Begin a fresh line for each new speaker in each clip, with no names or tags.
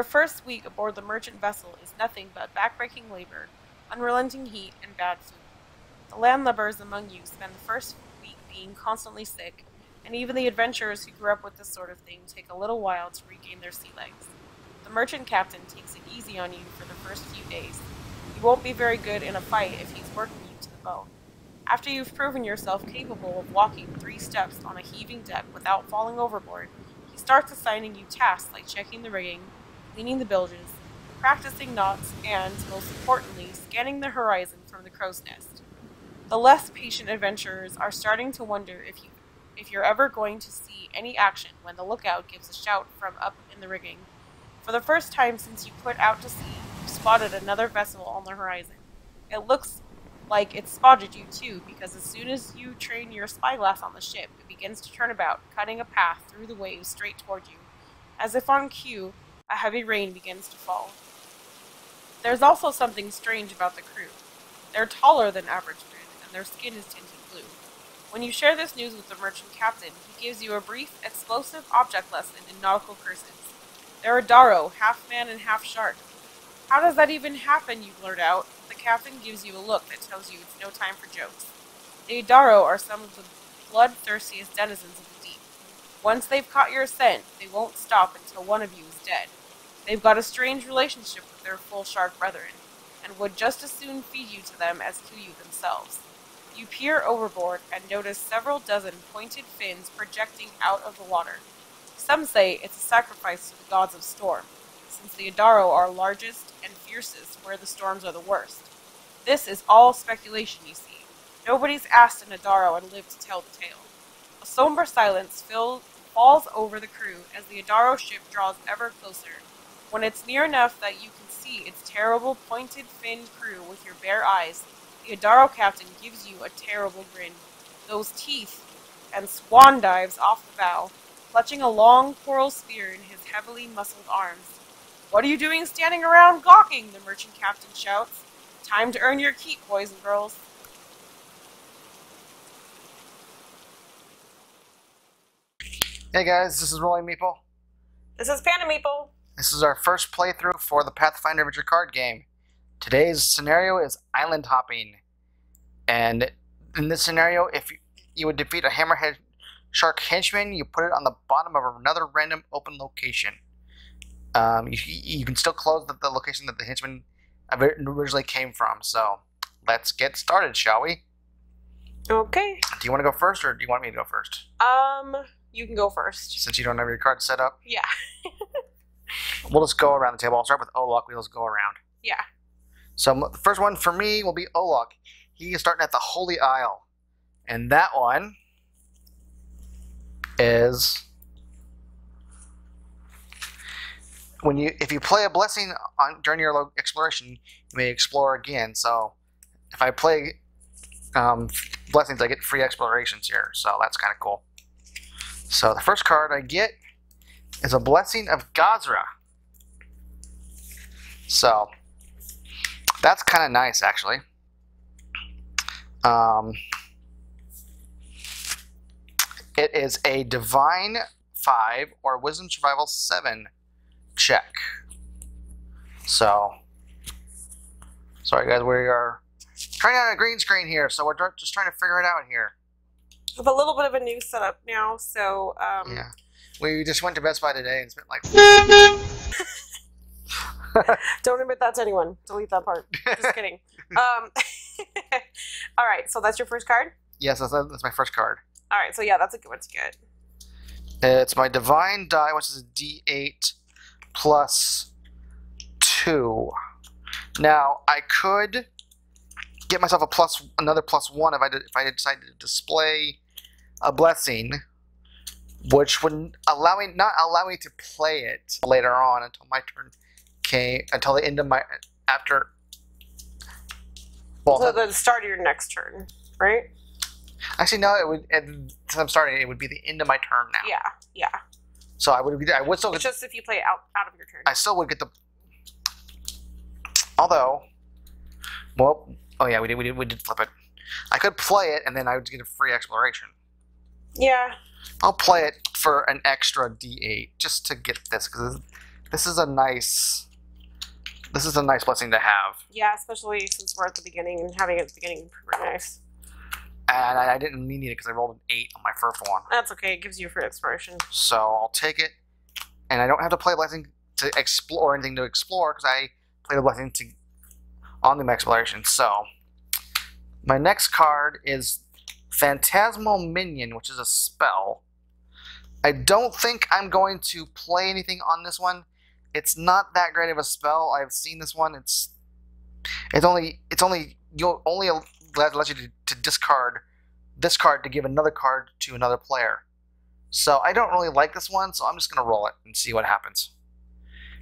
Your first week aboard the merchant vessel is nothing but backbreaking labor, unrelenting heat, and bad food. The landlubbers among you spend the first week being constantly sick, and even the adventurers who grew up with this sort of thing take a little while to regain their sea legs. The merchant captain takes it easy on you for the first few days. You won't be very good in a fight if he's working you to the bone. After you've proven yourself capable of walking three steps on a heaving deck without falling overboard, he starts assigning you tasks like checking the rigging, cleaning the bilges, practicing knots, and, most importantly, scanning the horizon from the crow's nest. The less patient adventurers are starting to wonder if you if you're ever going to see any action when the lookout gives a shout from up in the rigging. For the first time since you put out to sea, you've spotted another vessel on the horizon. It looks like it spotted you too, because as soon as you train your spyglass on the ship, it begins to turn about, cutting a path through the waves straight toward you. As if on cue, a heavy rain begins to fall. There's also something strange about the crew. They're taller than average men, and their skin is tinted blue. When you share this news with the merchant captain, he gives you a brief, explosive object lesson in nautical curses. They're Adaro, half man and half shark. How does that even happen, you blurt out. The captain gives you a look that tells you it's no time for jokes. The Adaro are some of the bloodthirstiest denizens of the deep. Once they've caught your scent, they won't stop until one of you is dead. They've got a strange relationship with their full shark brethren, and would just as soon feed you to them as to you themselves. You peer overboard and notice several dozen pointed fins projecting out of the water. Some say it's a sacrifice to the gods of storm, since the Adaro are largest and fiercest where the storms are the worst. This is all speculation, you see. Nobody's asked an Adaro and lived to tell the tale. A somber silence fill, falls over the crew as the Adaro ship draws ever closer. When it's near enough that you can see its terrible pointed finned crew with your bare eyes, the Adaro captain gives you a terrible grin. Those teeth and swan dives off the bow, clutching a long coral spear in his heavily muscled arms. What are you doing standing around gawking? the merchant captain shouts. Time to earn your keep, boys and girls.
Hey guys, this is Rolling Meeple.
This is Panda Meeple.
This is our first playthrough for the Pathfinder Adventure card game. Today's scenario is island hopping. And in this scenario, if you, you would defeat a hammerhead shark henchman, you put it on the bottom of another random open location. Um, you, you can still close the, the location that the henchman originally came from. So let's get started, shall we?
Okay.
Do you want to go first, or do you want me to go first?
Um, you can go first.
Since you don't have your card set up,
Yeah.
we'll just go around the table. I'll start with Oloch. We'll just go around.
Yeah.
So the first one for me will be Oloch. He is starting at the Holy Isle, and that one is when you if you play a blessing on during your exploration, you may explore again. So if I play um, blessings, I get free explorations here. So that's kind of cool. So the first card I get is a blessing of Gozreh. So that's kind of nice, actually. Um, it is a divine five or wisdom survival seven check. So, sorry guys, we are trying out a green screen here, so we're just trying to figure it out here.
We have a little bit of a new setup now, so um,
Yeah, we just went to Best Buy today and spent like
don't admit that to anyone. Delete that part. Just kidding. Um, all right, so that's your first card.
yes, that's, that's my first card.
All right, so yeah, that's a good one to get.
It's my divine die, which is a D8 plus two. Now I could get myself a plus another plus one if I did, if I decided to display a blessing, which would allow me not allow me to play it later on until my turn came until the end of my after. Well,
So the start of your next turn, right?
actually, no. It would. It, since I'm starting, it would be the end of my turn now.
Yeah, yeah.
So I would. Be, I would still.
It's just if you play it out out of your turn.
I still would get the. Although, well, oh yeah, we did, we did, we did flip it. I could play it and then I would get a free exploration.
Yeah.
I'll play it for an extra D8 just to get this because this is a nice. This is a nice blessing to have,
Yeah, especially since we're at the beginning and having it at the beginning be pretty nice.
and I, I didn't need it because I rolled an eight on my first one.
That's okay. It gives you for exploration.
So I'll take it, and I don't have to play a blessing to explore anything to explore because I played a blessing to on the exploration. So my next card is Phantasmal Minion, which is a spell. I don't think I'm going to play anything on this one. It's not that great of a spell. I've seen this one. It's it's only it's only you'll only allow let you to, to discard this card to give another card to another player. So I don't really like this one, so I'm just gonna roll it and see what happens.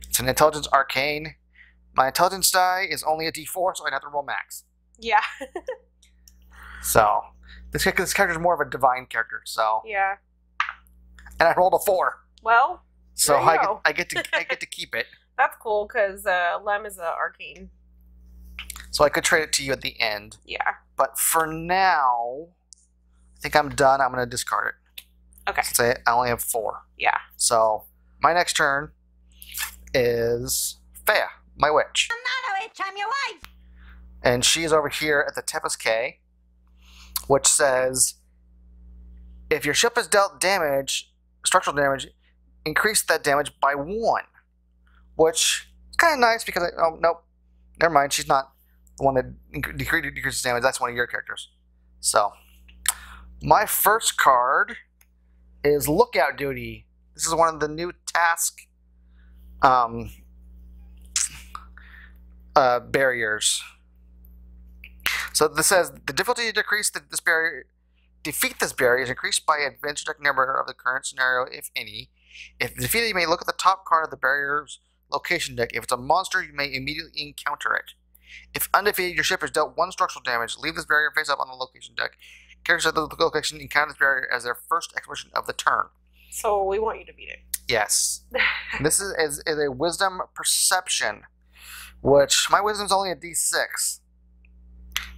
It's an intelligence arcane. My intelligence die is only a D4, so I'd have to roll max.
Yeah.
So this this character is more of a divine character. So
yeah.
and I rolled a four,
Well,
so
There you
I get. I get to I get to keep it.
that's cool because uh, Lem is a arcane.
So I could trade it to you at the end.
Yeah.
But for now, I think I'm done. I'm gonna discard it.
Okay.
Since I, I only have four.
Yeah.
So my next turn is Feiya, my witch.
I'm not a witch, I'm your wife.
and she's over here at the Tempest Cay, which says if your ship is dealt damage, structural damage, increase that damage by one. Which is kind of nice because I, oh nope, never mind. She's not the one that incre- decre- decreases damage. That's one of your characters. So my first card is Lookout Duty. This is one of the new task um, uh, barriers. So this says the difficulty to decrease the, this barrier, defeat this barrier is increased by adventure deck number of the current scenario, if any. If defeated, you may look at the top card of the barrier's location deck. If it's a monster, you may immediately encounter it. If undefeated, your ship is dealt one structural damage. Leave this barrier face up on the location deck. Characters at the location encounter this barrier as their first exploration of the turn.
So we want you to beat it.
Yes. this is, is, is a wisdom perception, which my wisdom's only a d6.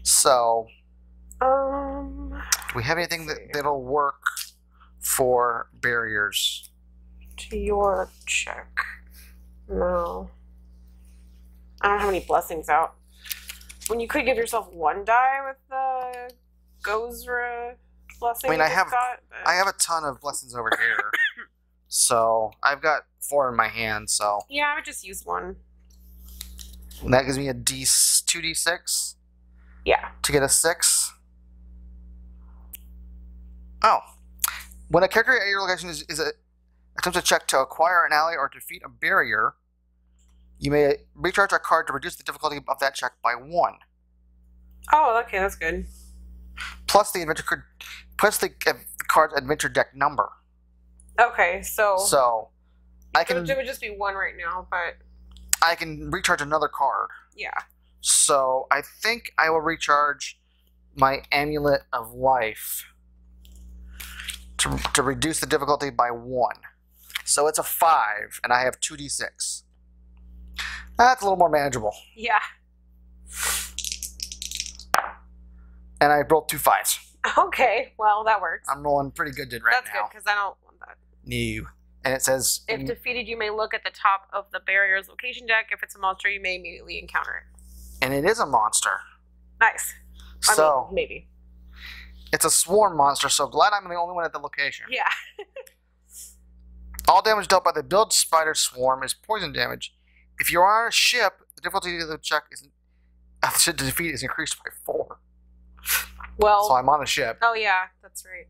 So,
Um.
do we have anything that, that'll work for barriers?
To your check. No. I don't have any blessings out. When you could give yourself one die with the Gozreh blessing.
I mean, I have-
got,
I have a ton of blessings over here. so, I've got four in my hand, so
Yeah, I would just use one.
that gives me a d 2d6
Yeah.
to get a 6. Oh. When a character at your location is, is a, attempts a check to acquire an ally or defeat a barrier, you may recharge a card to reduce the difficulty of that check by 1.
Oh, okay, that's good.
Plus the adventure card, plus the card's adventure deck number.
Okay, so,
So I can.
it would just be one right now, but
I can recharge another card.
yeah.
So I think I will recharge my amulet of life to, to reduce the difficulty by one. So it's a five, and I have two d six. That's a little more manageable.
Yeah.
And I rolled two fives.
Okay, well, that works.
I'm rolling pretty good right now.
that's good because I don't want that.
New. And it says
If defeated, you may look at the top of the barrier's location deck. If it's a monster, you may immediately encounter it.
And it is a monster.
Nice. I
So
mean, maybe.
it's a swarm monster, so glad I'm the only one at the location.
Yeah.
All damage dealt by the build spider swarm is poison damage. If you are on a ship, the difficulty of the check is to defeat is increased by four.
Well.
So I'm on a ship.
oh yeah, that's right.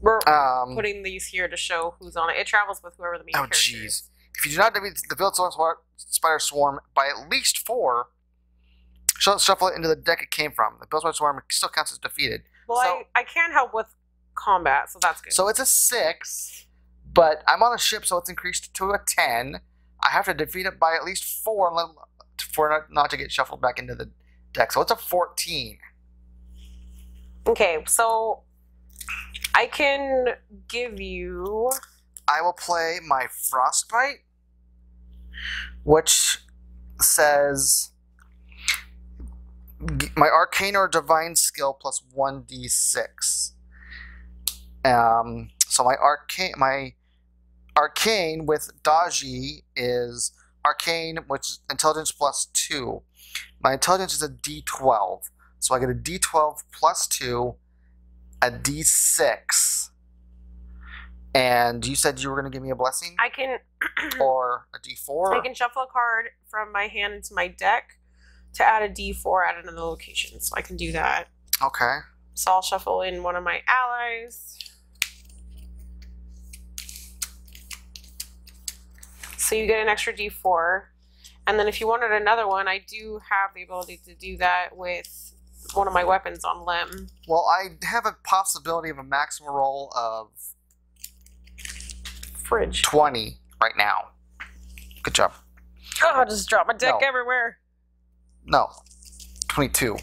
We're
Um,
putting these here to show who's on it. It travels with whoever the main
oh
character
jeez.
is.
If you do not defeat the build spider swarm by at least four, shuffle it into the deck it came from. The build spider swarm still counts as defeated.
Well,
So-
I, I can't help with combat, so that's good.
So it's a six, but I'm on a ship, so it's increased to a ten. I have to defeat it by at least four for not, not to get shuffled back into the deck. So it's a fourteen.
okay, so I can give you.
I will play my frostbite, which says my arcane or divine skill plus one d six. Um, so my arcane, my arcane with Daji is arcane, which intelligence plus two. My intelligence is a D12, so I get a D12 plus two, a D6. And you said you were going to give me a blessing
I can
or a D4.
I can shuffle a card from my hand into my deck to add a D4 at another location. So I can do that.
Okay.
So I'll shuffle in one of my allies. So you get an extra D4. And then if you wanted another one, I do have the ability to do that with one of my weapons on limb.
Well, I have a possibility of a maximum roll of
Fridge.
20 right now. Good job.
Oh, I just dropped my deck
No.
everywhere.
No, 22.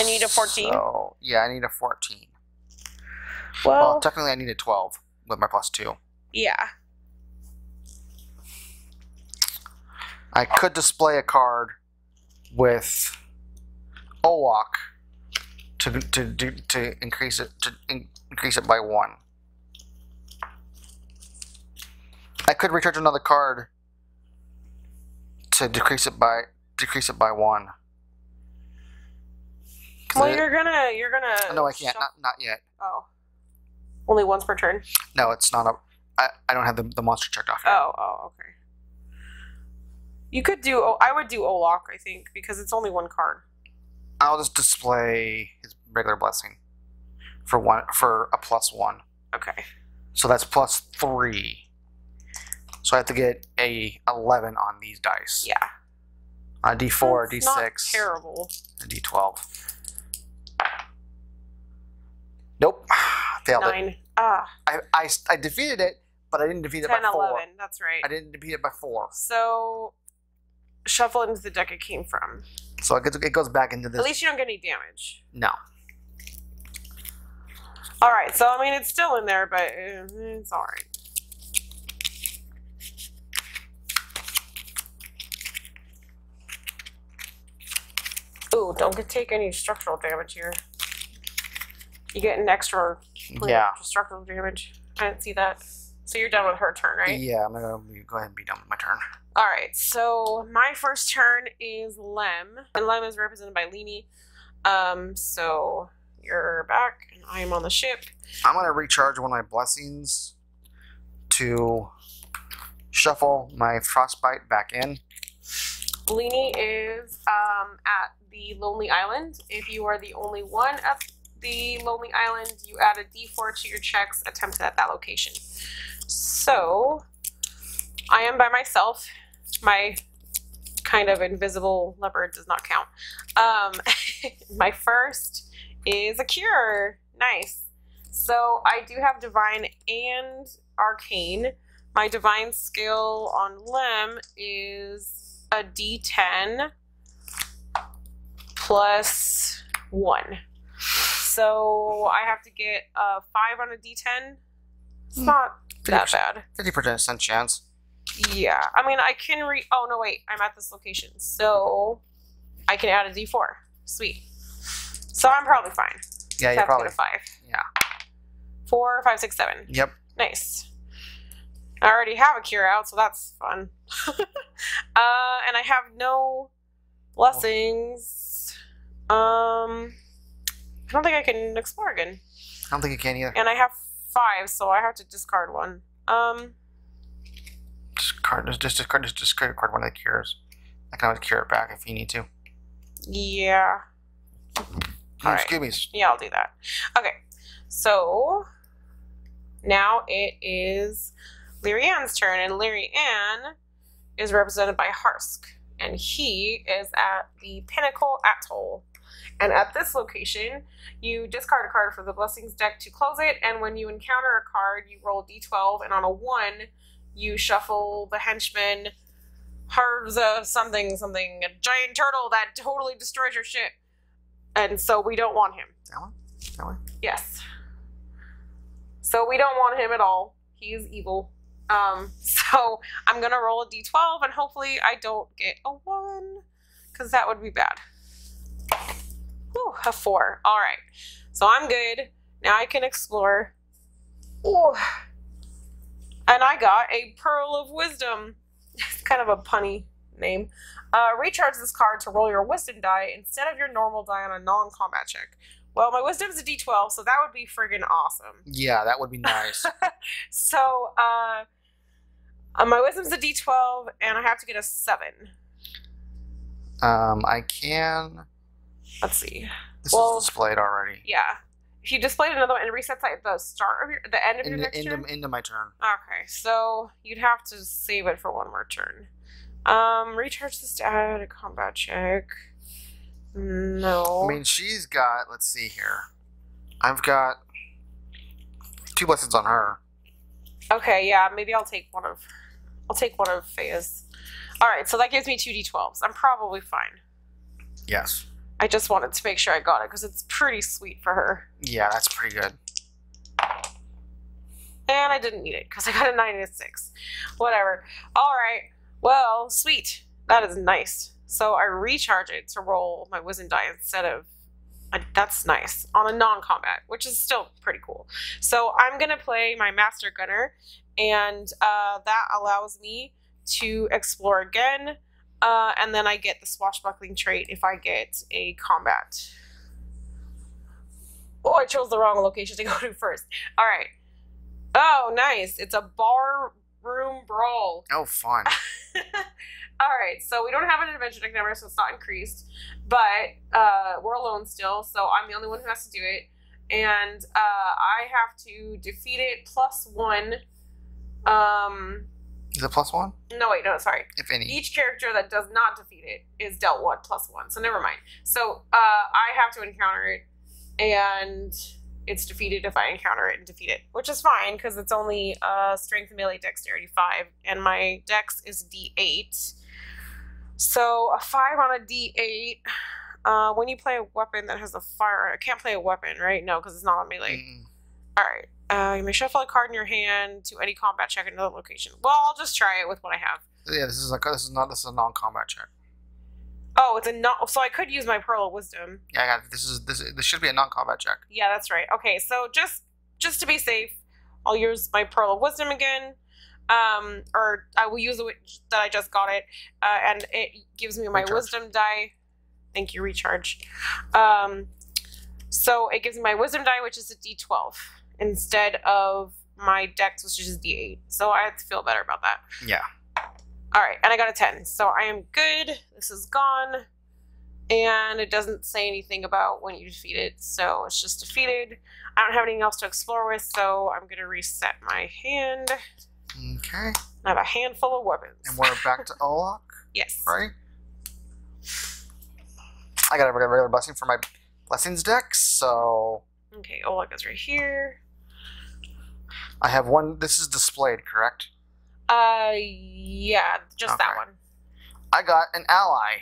I need a 14?
So, yeah, I need a 14.
Well,
Well, technically, I need a 12 with my plus 2.
yeah.
I could display a card with Oloch to to to, to increase it to in, increase it by one. I could recharge another card to decrease it by decrease it by one.
Well,
I-
you're gonna, you're gonna.
Oh, no, I can't. Not not yet.
Oh. Only once per turn.
No, it's not a. I, I don't have the, the monster checked off yet.
Oh, oh, okay. You could do. Oh, I would do Oloch, I think, because it's only one card.
I'll just display his regular blessing for one for a plus one.
Okay.
So that's plus three. So I have to get a eleven on these dice.
Yeah.
A D four, D
That's not
six,
Terrible.
a D twelve. Nope, failed it.
Nine. Ah,
I, I I defeated it, but I didn't defeat it
10,
by four.
11. That's right.
I didn't defeat it by four.
So, shuffle into the deck it came from.
So it gets, it goes back into this.
At least you don't get any damage.
no.
All right. So I mean, it's still in there, but uh, it's all right. Ooh, don't get take any structural damage here. You get an extra
Yeah.
structural damage. I didn't see that. So you're done with her turn, right?
Yeah, I'm gonna go ahead and be done with my turn.
All right, so my first turn is Lem, and Lem is represented by Leany. Um, so you're back, and I am on the ship.
I'm gonna recharge one of my blessings to shuffle my frostbite back in.
Leany is um, at the Lonely Island. If you are the only one at the Lonely Island, you add a D4 to your checks attempted at that location. So I am by myself. My kind of invisible leopard does not count. Um, my first is a cure. Nice. So I do have divine and arcane. My divine skill on Lem is a d10 plus one. So I have to get a five on a d10. It's
Hmm.
not that
50%,
bad.
50% chance.
Yeah. I mean, I can re. Oh, no, wait. I'm at this location. So I can add a d4. Sweet. So I'm probably fine.
Yeah,
Have
you're
to
probably.
get a five.
Yeah.
Four, five, six, seven.
Yep.
Nice. I already have a cure out, so that's fun. uh, and I have no blessings. Um, I don't think I can explore again.
I don't think you can either.
And I have five, so I have to discard one. Um,
Just card, just, discard, just discard one of the cures. I can always cure it back if you need to.
yeah, Alright.
Excuse me.
yeah, I'll do that. Okay, so now it is Lirianne's turn, and Lyrian is represented by Harsk, and he is at the Pinnacle Atoll. And at this location, you discard a card for the Blessings deck to close it, and when you encounter a card, you roll d12, and on a 1, you shuffle the henchman Harza something something, a giant turtle that totally destroys your ship. And so we don't want him.
That one? That one?
Yes. So we don't want him at all. He is evil. Um, so I'm gonna roll a d12 and hopefully I don't get a one, because that would be bad. Whew, a four. All right. So I'm good. Now I can explore. Ooh. And I got a Pearl of Wisdom. It's kind of a punny name. Uh, recharge this card to roll your Wisdom die instead of your normal die on a non combat check. Well, my Wisdom's a d12, so that would be friggin' awesome.
Yeah, that would be nice.
So, uh, uh, my Wisdom's a d12, and I have to get a 7.
um, I can.
Let's see.
This
Well-
is displayed already.
Yeah. If you displayed another one, it resets at the start of your, the end of your next
into,
turn.
into my turn.
Okay, so you'd have to save it for one more turn. Um, recharge this to add a combat check. No.
I mean, she's got. Let's see here. I've got two blessings on her.
okay, yeah, maybe I'll take one of. I'll take one of Feiya's. All right, so that gives me two d12s. I'm probably fine.
Yes.
I just wanted to make sure I got it because it's pretty sweet for her,
Yeah, that's pretty good.
and I didn't need it because I got a nine and a six. Whatever. All right. Well, sweet. That is nice. So I recharge it to roll my wisdom die instead of. uh, That's nice on a non-combat, which is still pretty cool. So I'm gonna play my master gunner, and uh, that allows me to explore again, uh, and then I get the swashbuckling trait if I get a combat. Oh, I chose the wrong location to go to first. All right. Oh, nice! It's a bar room brawl.
Oh, fun.
All right, so we don't have an adventure deck number, so it's not increased, but uh, we're alone still, so I'm the only one who has to do it, and uh, I have to defeat it plus one. Um,
Is it plus one?
no, wait, no, sorry.
If any.
Each character that does not defeat it is dealt one plus one, so never mind. So uh, I have to encounter it, and it's defeated if I encounter it and defeat it, which is fine because it's only uh, strength, melee, dexterity five, and my dex is d8. So a five on a d8. Uh, when you play a weapon that has a fire, I can't play a weapon, right? No, because it's not on melee.
Mm,
All right. Uh, you may shuffle a card in your hand to any combat check in another location. Well, I'll just try it with what I have.
yeah, this is like this is not this is a non-combat check.
Oh, it's a not. So I could use my pearl of wisdom.
Yeah, I got this is this this should be a non-combat check.
Yeah, that's right. Okay, so just just to be safe, I'll use my pearl of wisdom again. Um, or I will use the witch that I just got it, uh, and it gives me my
Recharge.
wisdom die. Thank you, recharge. Um, so it gives me my wisdom die, which is a D12, instead of my dex, which is D8. So I have to feel better about that.
Yeah.
All right, and I got a 10. So I am good. This is gone. And it doesn't say anything about when you defeat it. So it's just defeated. I don't have anything else to explore with, so I'm going to reset my hand.
Okay.
I have a handful of weapons.
And we're back to Oloch,
yes.
right? I got a regular blessing for my blessings deck, so
Okay, Oloch is right here.
I have one. This is displayed, correct?
Uh, yeah, just that one.
I got an ally,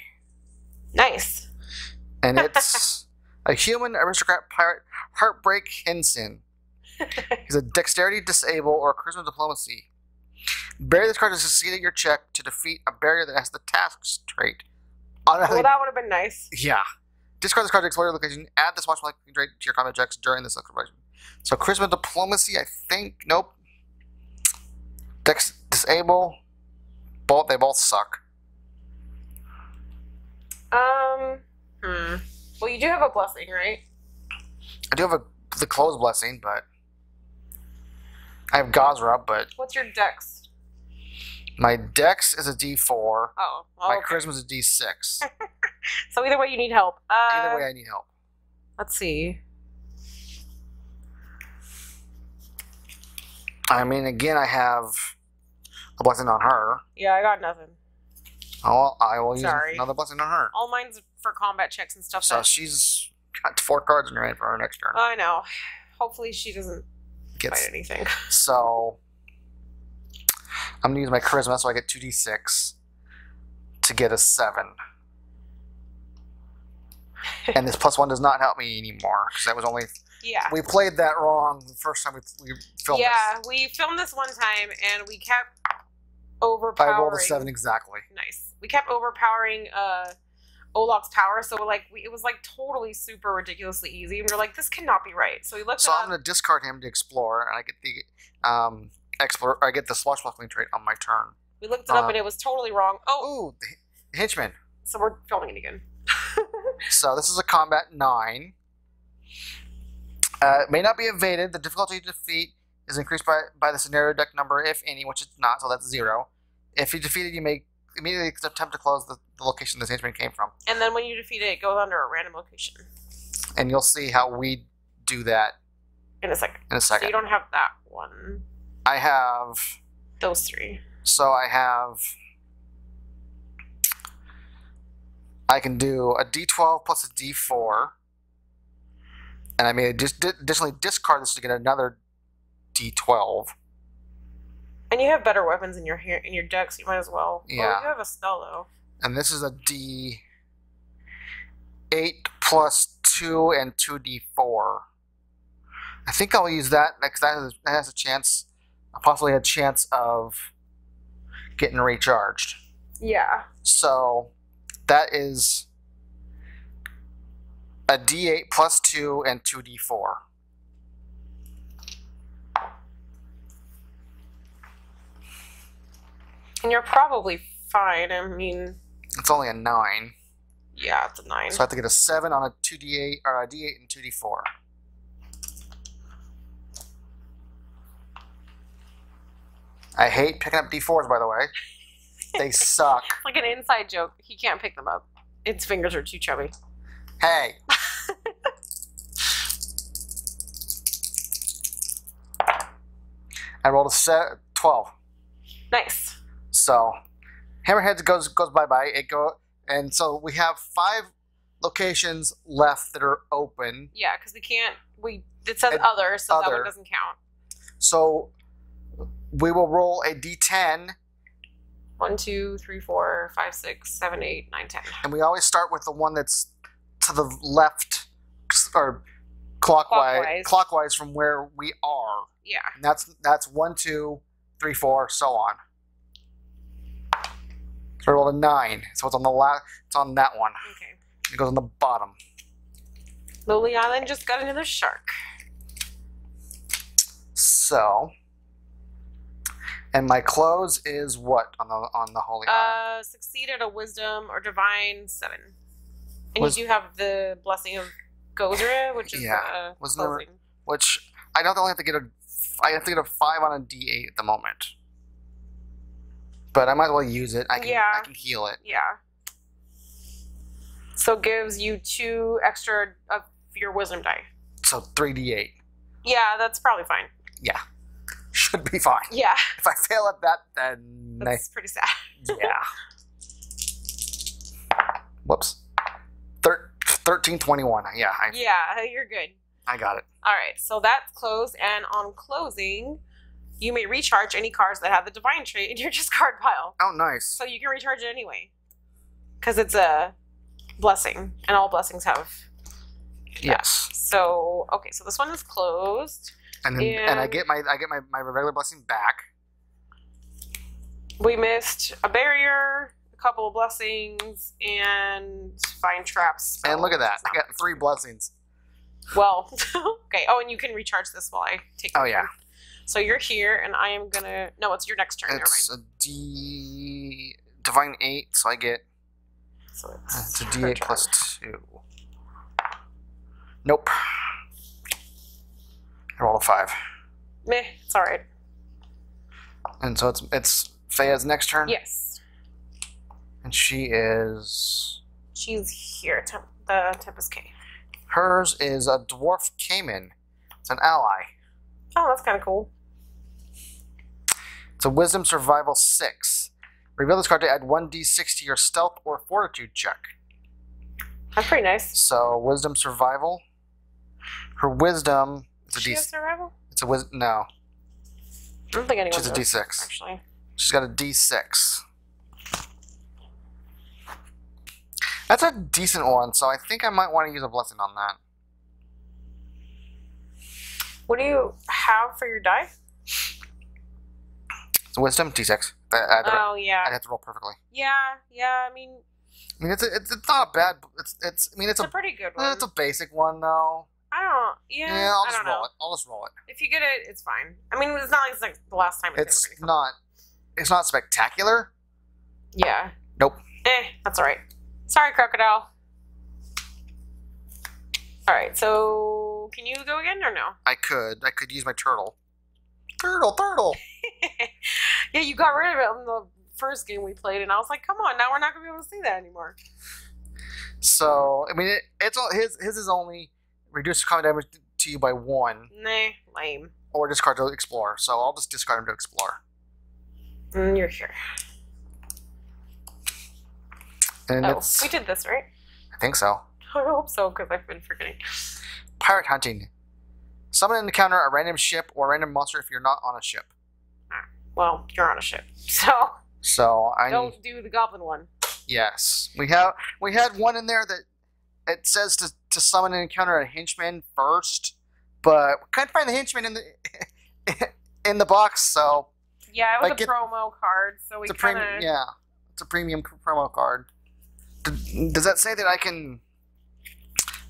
Nice.
and it's a human aristocrat pirate, Heartbreak Henson. He's a dexterity disable or charisma diplomacy. Bury this card to succeed at your check to defeat a barrier that has the tasks trait. Automatically,
well, that would have been nice.
yeah. Discard this card to explore your location. Add this watchful trait to your combat checks during this exploration. So charisma diplomacy, I think. Nope. Dex disable. Both they both suck.
Um, hmm. Well, you do have a blessing, right?
I do have a the close blessing, but I have Gozreh, but
What's your dex?
my dex is a D four.
Oh, well,
My
okay.
charisma is a D six.
So either way, you need help. Uh,
Either way, I need help.
let's see.
I mean, again, I have a blessing on her.
Yeah, I got nothing.
Oh, I will use
Sorry.
another blessing on her.
All mine's for combat checks and stuff.
So
that-
she's got four cards in her hand for her next turn.
I know. Hopefully, she doesn't
Gets
fight anything.
so. I'm gonna use my charisma, so I get two D six to get a seven. and this plus one does not help me anymore because that was only
Yeah.
we played that wrong the first time we, we filmed this.
yeah, we filmed this one time and we kept
this.
overpowering.
I rolled a seven exactly.
Nice. We kept overpowering uh Olaf's power, so like we, it was like totally super ridiculously easy. And we were like, this cannot be right. So we looked
So I'm gonna discard him to explore, and I get the um, explore. I get the swashbuckling trait on my turn.
We looked it up
Uh,
and it was totally wrong. Oh,
Ooh, the henchman.
so we're filming it again.
So this is a combat nine. Uh, it may not be evaded. The difficulty to defeat is increased by, by the scenario deck number, if any, which it's not, so that's zero. If you defeat it, you may immediately attempt to close the, the location this henchman came from.
And then when you defeat it, it goes under a random location
And you'll see how we do that
in a second.
in a
So
second.
you don't have that one.
I have
Those three.
So I have. I can do a d12 plus a d4. And I may just additionally discard this to get another d12.
And you have better weapons in your hair in your deck, so you might as well.
Oh, yeah.
Oh, you have a though.
And this is a d8 plus 2 and 2d4. I think I'll use that because that has, that has a chance, possibly a chance of getting recharged.
Yeah.
So that is a d8 plus 2 and 2d4.
And you're probably fine. I mean,
It's only a 9.
yeah, it's a nine.
So I have to get a 7 on a 2d8 or a d8 and 2d4. I hate picking up d4s by the way. They suck.
It's like an inside joke. He can't pick them up. Its fingers are too chubby.
Hey. I rolled a set 12.
Nice.
So, Hammerhead goes goes bye bye. It go and so we have five locations left that are open.
Yeah, because we can't. We it says
And
other, so that one doesn't count.
So we will roll a d10,
One, two, three, four, five, six, seven, eight, nine, ten.
and we always start with the one that's to the left or clockwise
Clockwise.
clockwise from where we are.
Yeah.
And that's that's one, two, three, four, so on. So I rolled a nine. So it's on the last. It's on that one.
Okay.
It goes on the bottom.
Lily Island just got another shark.
So, and my close is what on the on the holy island?
Uh, succeeded a wisdom or divine seven. And
Was-
you do have the blessing of Gozreh, which is
Yeah.
uh,
Was there- Which I don't only have to get a. I have to get a five on a D8 at the moment. But I might as well use it. I can.
Yeah.
I can heal it.
Yeah. So gives you two extra of your wisdom die.
So three D8
Yeah, that's probably fine. Yeah.
Should be fine.
Yeah,
If I fail at that, then I,
that's pretty sad.
yeah. Whoops. Thir- 1321. Yeah, I,
Yeah, you're good.
I got it.
All right, so that's closed, and on closing, you may recharge any cards that have the divine trait in your discard pile.
Oh, nice.
So you can recharge it anyway, because it's a blessing, and all blessings have.
Yes.
So okay, so this one is closed.
And then, and I get my I get my, my regular blessing back.
We missed a barrier, a couple of blessings, and find traps.
And look at that. I got three blessings.
Well, okay. Oh, and you can recharge this while I take.
Oh, yeah.
So you're here, and I am gonna. No, it's your next turn.
It's a D divine eight, so I get
So it's,
it's a
her
D8 plus two. Nope. I rolled a five,
Meh. It's all right.
and so it's it's Feiya's next turn.
Yes,
and she is
she's here. Temp- the Tempest Cay.
hers is a dwarf caiman. It's an ally.
Oh, that's kind of cool.
It's a Wisdom Survival six. Reveal this card to add one d6 to your Stealth or Fortitude check.
That's pretty nice.
So Wisdom Survival. Her Wisdom. It's a
She
D.
has survival.
It's a wis. No,
I don't think anyone
she's a
does,
D6.
Actually,
She's got a D6. That's a decent one, so I think I might want to use a blessing on that.
what do you have for your die?
It's Wisdom D6. I, I'd,
Oh yeah,
I'd have to roll perfectly.
yeah, yeah. I mean,
I mean, it's a, it's, it's not a bad. It's it's. I mean, it's
it's a
a
pretty good
eh,
one.
it's a basic one though.
I don't. Yeah,
Yeah, I'll just roll
know.
it. I'll just roll it.
If you get it, it's fine. I mean, it's not like it's like the last time
It's not. It's not spectacular.
Yeah.
Nope.
Eh, that's all right. Sorry, crocodile. All right. So, can you go again or no?
I could. I could use my turtle. Turtle, turtle.
Yeah, you got rid of it in the first game we played, and I was like, come on, now we're not gonna be able to see that anymore.
So I mean, it, it's all his. His is only reduce combat damage to you by one,
Nah, lame.
or discard to explore. So I'll just discard him to explore.
Mm, you're here.
And
Oh, we did this right.
I think so.
I hope so, because I've been forgetting.
Pirate hunting. Summon and encounter a random ship or a random monster if you're not on a ship.
Well, you're on a ship, so
So I
don't do the goblin one.
yes we have we had one in there that it says to, to summon and encounter a henchman first, but we couldn't find the henchman in the in the box. So
Yeah, it was
Like
a
it-
promo card, so we
it's a
kind
premium.
of.
Yeah, it's a premium promo card. Does that say that I can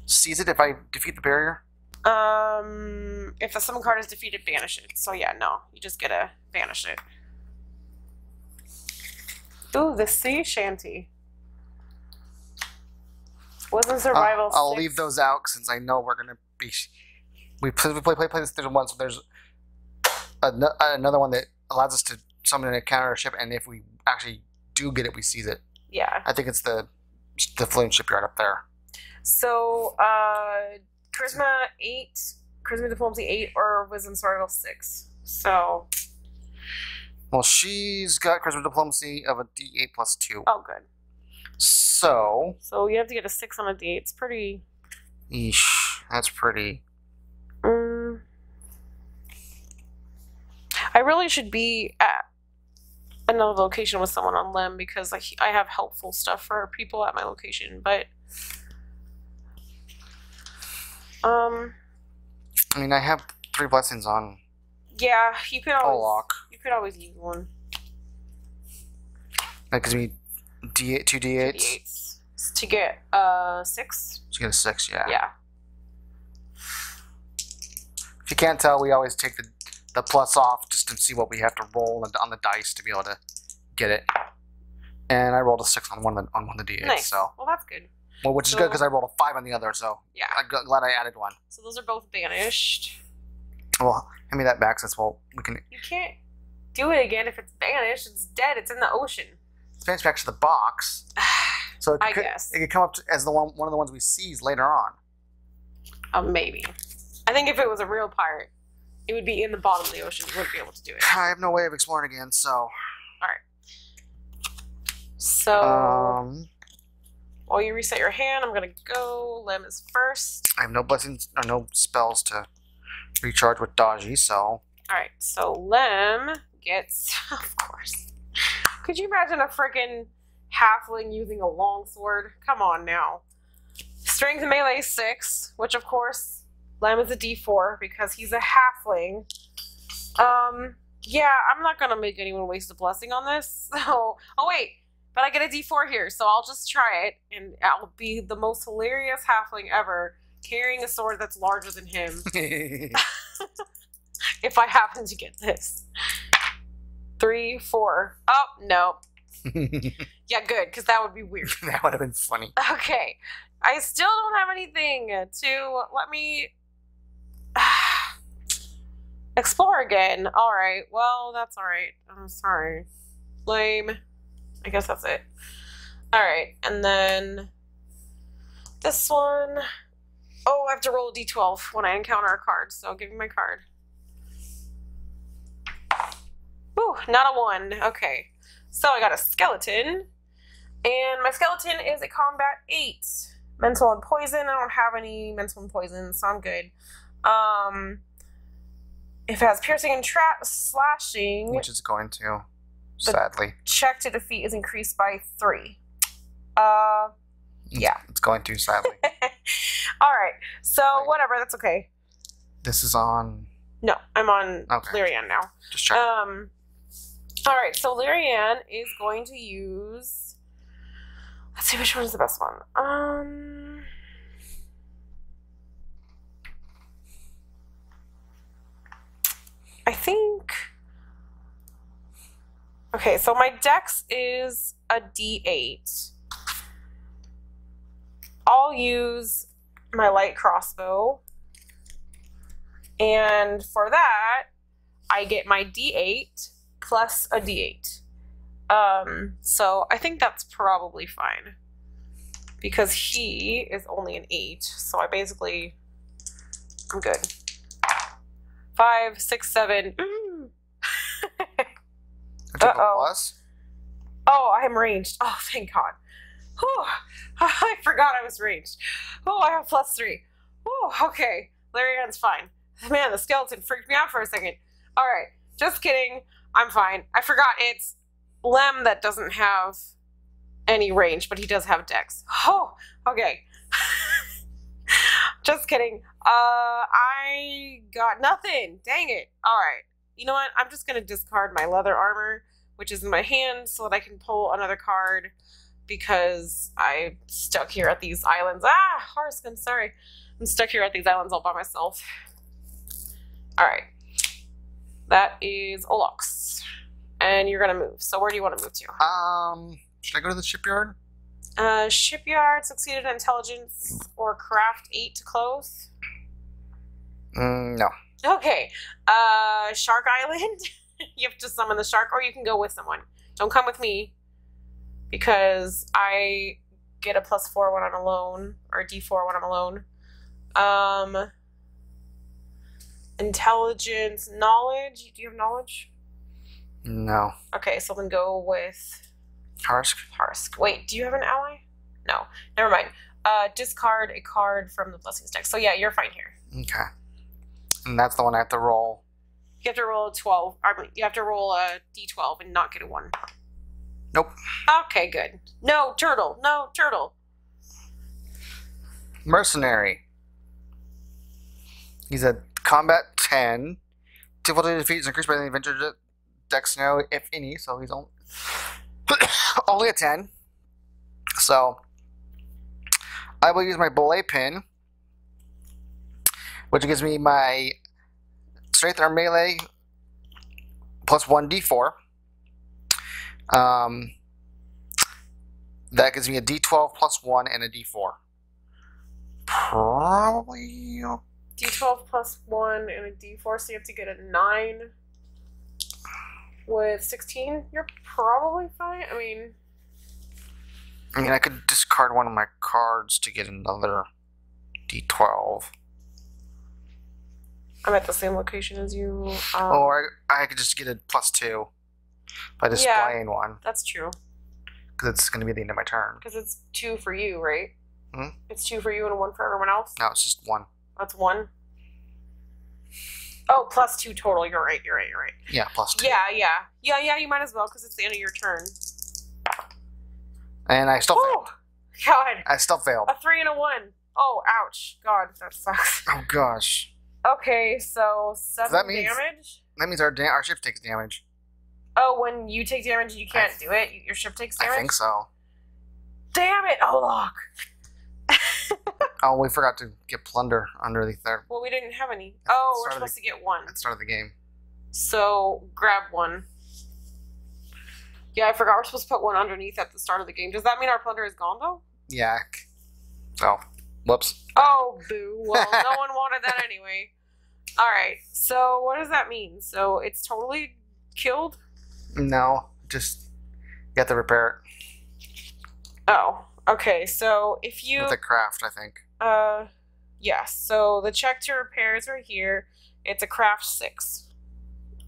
seize it if I defeat the barrier?
Um, if the summon card is defeated, banish it. So yeah, no, you just gotta banish it. Ooh, the sea shanty. Wasn't
I'll,
survival.
I'll leave those out since I know we're gonna be. We play, we play, play, play this through once. So there's ano- another one that allows us to summon and encounter ship, and if we actually do get it, we seize it.
Yeah.
I think it's the the floating shipyard up there.
So, uh, charisma eight, charisma diplomacy eight, or wisdom survival six. So,
Well, she's got charisma diplomacy of a D8 plus two.
oh, good.
So,
So you have to get a six on a D eight. It's pretty.
eesh, that's pretty.
Mm, I really should be at another location with someone on Lem because like I have helpful stuff for people at my location, but um,
I mean, I have three blessings on
yeah, you could always
Pollock.
you could always use one.
That gives me D8, two D8s.
D8s to get uh six.
You get a six, yeah.
Yeah.
If you can't tell, we always take the, the plus off just to see what we have to roll on the dice to be able to get it. And I rolled a six on one of the, on one of the D8s,
Nice.
so
Well, that's good.
Well, which is good because I rolled a five on the other, so
Yeah.
I'm glad I added one.
So those are both banished.
Well, hand me that back since well we can
You can't do it again if it's banished. It's dead. It's in the ocean.
It's banished back to the box. So it
I
could,
guess.
it could come up to, as the one one of the ones we seize later on.
Um, maybe. I think if it was a real pirate, it would be in the bottom of the ocean. You wouldn't be able to do it.
I have no way of exploring again, so All right.
So
um,
while you reset your hand, I'm gonna go. Lem is first.
I have no blessings or no spells to recharge with Daji, so
All right. So Lem gets, of course. Could you imagine a freaking halfling using a longsword? Come on now. Strength melee six, which of course Lem is a D4 because he's a halfling. Um, yeah, I'm not gonna make anyone waste a blessing on this. So, oh wait, but I get a D4 here, so I'll just try it, and I'll be the most hilarious halfling ever, carrying a sword that's larger than him. if I happen to get this. Three, four. Oh, no. Yeah, good, because that would be weird.
that would have been funny.
Okay. I still don't have anything to let me explore again. Alright, well, that's alright. I'm sorry. Lame. I guess that's it. Alright, and then this one. Oh, I have to roll a d12 when I encounter a card, so give me my card. Ooh, not a one. Okay. So I got a skeleton. And my skeleton is a combat eight. Mental and poison. I don't have any mental and poison, so I'm good. Um if it has piercing and trap slashing,
Which is going to, Sadly.
Check to defeat is increased by three. Uh, yeah.
It's going through sadly.
All right. So, Wait. whatever. That's okay.
This is on.
No, I'm on
okay.
Now.
Just check.
Um, all right. So, Lirianne is going to use. Let's see which one's the best one. Um. I think Okay, so my dex is a d8. I'll use my light crossbow. And for that, I get my d8 plus a d8. Um, so I think that's probably fine. Because he is only an 8, so I basically. I'm good. Five, six, seven.
I took
Uh-oh.
plus.
Oh, I am ranged. Oh, thank God. Whew. I forgot I was ranged. Oh, I have plus three. Oh, okay. Lirianne's fine. Man, the skeleton freaked me out for a second. All right, just kidding. I'm fine. I forgot it's Lem that doesn't have any range, but he does have dex. Oh, okay. just kidding. Uh, I got nothing. Dang it. All right. You know what? I'm just gonna discard my leather armor which is in my hand, so that I can pull another card because I'm stuck here at these islands. Ah, Harsk, I'm sorry. I'm stuck here at these islands all by myself. All right. That is Oloch. And you're going to move. So where do you want to move to?
Um, should I go to the shipyard?
Uh, shipyard, succeeded in intelligence, or craft 8 to close.
Mm, no.
Okay. Uh, Shark Island. you have to summon the shark, or you can go with someone. Don't come with me because I get a plus four when I'm alone, or a D4 when I'm alone. Um, intelligence, knowledge. Do you have knowledge?
No.
Okay, so then go with
Harsk?
Harsk. Wait, do you have an ally? No, never mind. Uh, discard a card from the blessings deck. So yeah, you're fine here.
Okay. And that's the one I have to roll.
You have to roll a 12. I mean, you have to roll a d12 and not get a 1.
Nope.
Okay, good. No, turtle. No, turtle.
Mercenary. He's a combat 10. Difficulty to defeat is increased by the adventure de- dex scenario, if any, so he's only, only a 10. So, I will use my belay pin, which gives me my strength our melee plus 1d4. Um, that gives me a d12 plus 1 and a d4. Probably.
D12 plus 1 and a d4, so you have to get a 9. With 16, you're probably fine. I mean,
I mean, I could discard one of my cards to get another d12.
I'm at the same location as you. Um,
Or I, could just get a plus 2 by displaying one,
That's true.
because it's going to be the end of my turn.
Because it's 2 for you, right?
Hmm?
It's 2 for you and 1 for everyone else?
No, it's just one.
That's 1. Oh, plus 2 total. You're right, you're right, you're right.
Yeah, plus 2.
Yeah, yeah. Yeah, yeah, you might as well because it's the end of your turn.
And I still
Oh,
failed.
God.
I still failed.
A 3 and a 1. Oh, ouch. God, that sucks.
Oh, gosh.
Okay, so 7
that means-
damage.
That means our, da- our ship takes damage.
Oh, when you take damage, you can't do it. Your ship takes damage.
I think so.
Damn it! Oh, look.
Oh, we forgot to get plunder underneath there
Well, we didn't have any.
That's
Oh, we're
of the-
supposed to get one.
at the start of the game.
So grab one. Yeah, I forgot we're supposed to put one underneath at the start of the game. Does that mean our plunder is gone though?
Yak. So, whoops.
Oh, boo. Well, no one wanted that anyway. All right. So what does that mean? So it's totally killed.
No, just you have to repair
Oh, okay. So if you
with a craft, I think.
Uh, yes. So the check to repair is right here. It's a craft six,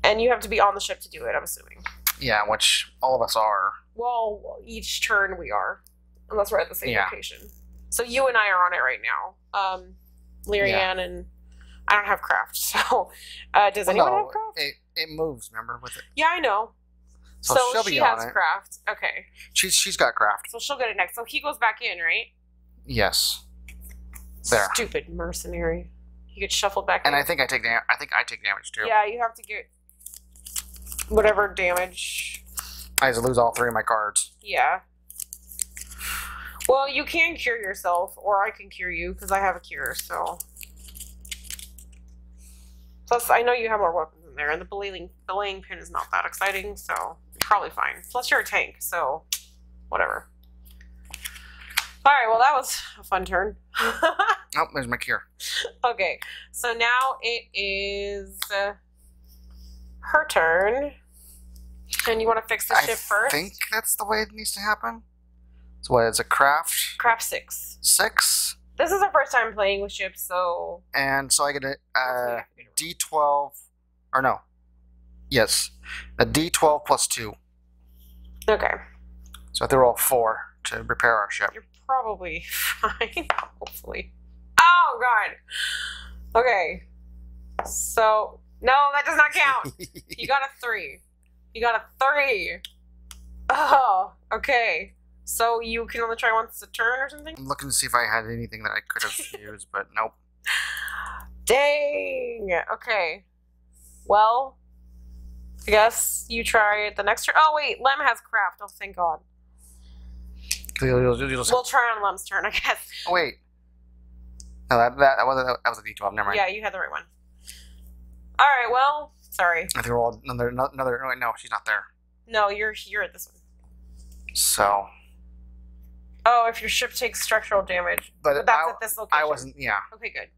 and you have to be on the ship to do it. I'm assuming.
Yeah, which all of us are.
Well, each turn we are, unless we're at the same
Yeah.
location. So you and I are on it right now. Um, Lirianne and I don't have craft. So, uh, does
Well,
anyone
no,
have craft?
It, it moves. Remember with it.
yeah, I know.
So,
So,
she'll
she has
it.
craft. Okay,
She's she's got craft.
so she'll get it next. So he goes back in, right?
Yes. There.
Stupid mercenary. He gets shuffled back
And
in.
I think I take dam- I think I take damage too.
Yeah, you have to get whatever damage.
I just lose all three of my cards.
Yeah. Well, you can cure yourself, or I can cure you because I have a cure. So. Plus, I know you have more weapons in there, and the belaying belaying pin is not that exciting. So. probably fine. Plus, you're a tank, so whatever. All right, well, that was a fun turn.
Oh, there's my cure.
okay, so now it is uh, her turn. And you want to fix the
I
ship first?
I think that's the way it needs to happen. So what? It's a craft
Craft six.
six,
This is our first time playing with ships, so.
and so I get a
that's what you
uh,
to do.
D12, or no, yes, a D12 plus two.
Okay,
So I have all four to repair our ship.
you're probably fine, hopefully. Oh, God. Okay, so. No, that does not count. You got a three. You got a three. Oh, okay. So you can only try once a turn or something?
I'm looking to see if I had anything that I could have used, but nope.
Dang. Okay. Well, I guess you try it the next turn. Oh, wait. Lem has craft. Oh, thank God.
You'll- you'll- you'll
We'll try on Lem's turn, I guess.
oh, wait. No, that, that, that, was, that was a D12. Never mind.
Yeah, you had the right one. All right. Well, sorry.
I think roll another, another. Wait, no, she's not there.
No, you're you're at this one.
So,
Oh, if your ship takes structural damage,
but
but that's
I,
at this location.
I wasn't. Yeah.
Okay, good.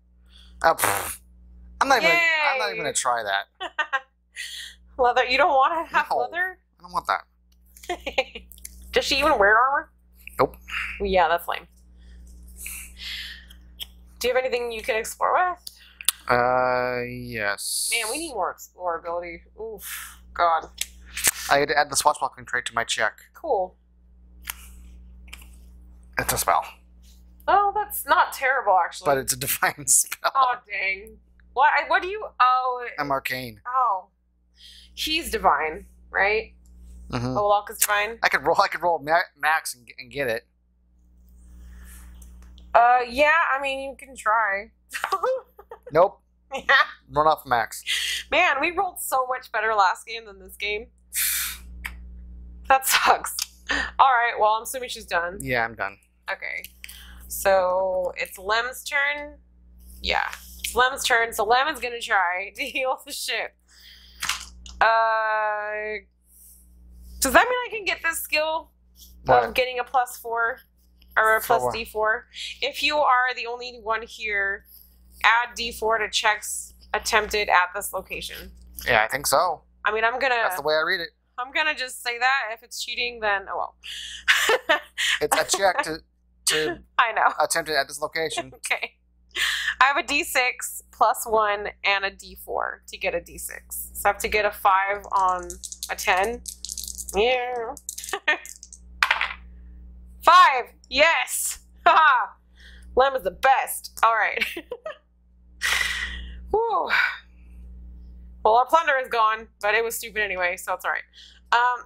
Oh, pff. I'm not even. I'm not even gonna try that.
leather. You don't want to have
No.
leather?
I don't want that.
Does she even wear armor?
Nope.
Yeah, that's lame. Do you have anything you can explore with?
Uh, yes.
Man, we need more explorability. Oof. God.
I had to add the swashbuckling trait to my check.
Cool.
It's a spell,
Oh, that's not terrible, actually.
but it's a divine spell.
oh, dang. What? What do you? Oh.
I'm arcane.
Oh. He's divine, right?
hmm
Oloch is divine.
I could roll. I could roll max and, and get it.
Uh, yeah. I mean, you can try.
Nope.
yeah.
Run off max.
Man, we rolled so much better last game than this game. That sucks. All right. Well, I'm assuming she's done.
Yeah, I'm done.
Okay. So it's Lem's turn. Yeah, it's Lem's turn. So Lem is gonna try to heal the ship. Uh, does that mean I can get this skill of getting a plus four or a plus
what?
D four? If you are the only one here, add D four to checks attempted at this location.
Yeah, I think so.
I mean, I'm gonna,
That's the way I read it.
I'm gonna just say that. If it's cheating, then oh well.
It's a check to to
I know.
attempt it at this location.
Okay. I have a d6 plus one and a d4 to get a d6. So I have to get a five on a 10. Yeah. five! Yes! Lem is the best. Alright. Whew. Well, our plunder is gone, but it was stupid anyway, so it's alright. Um,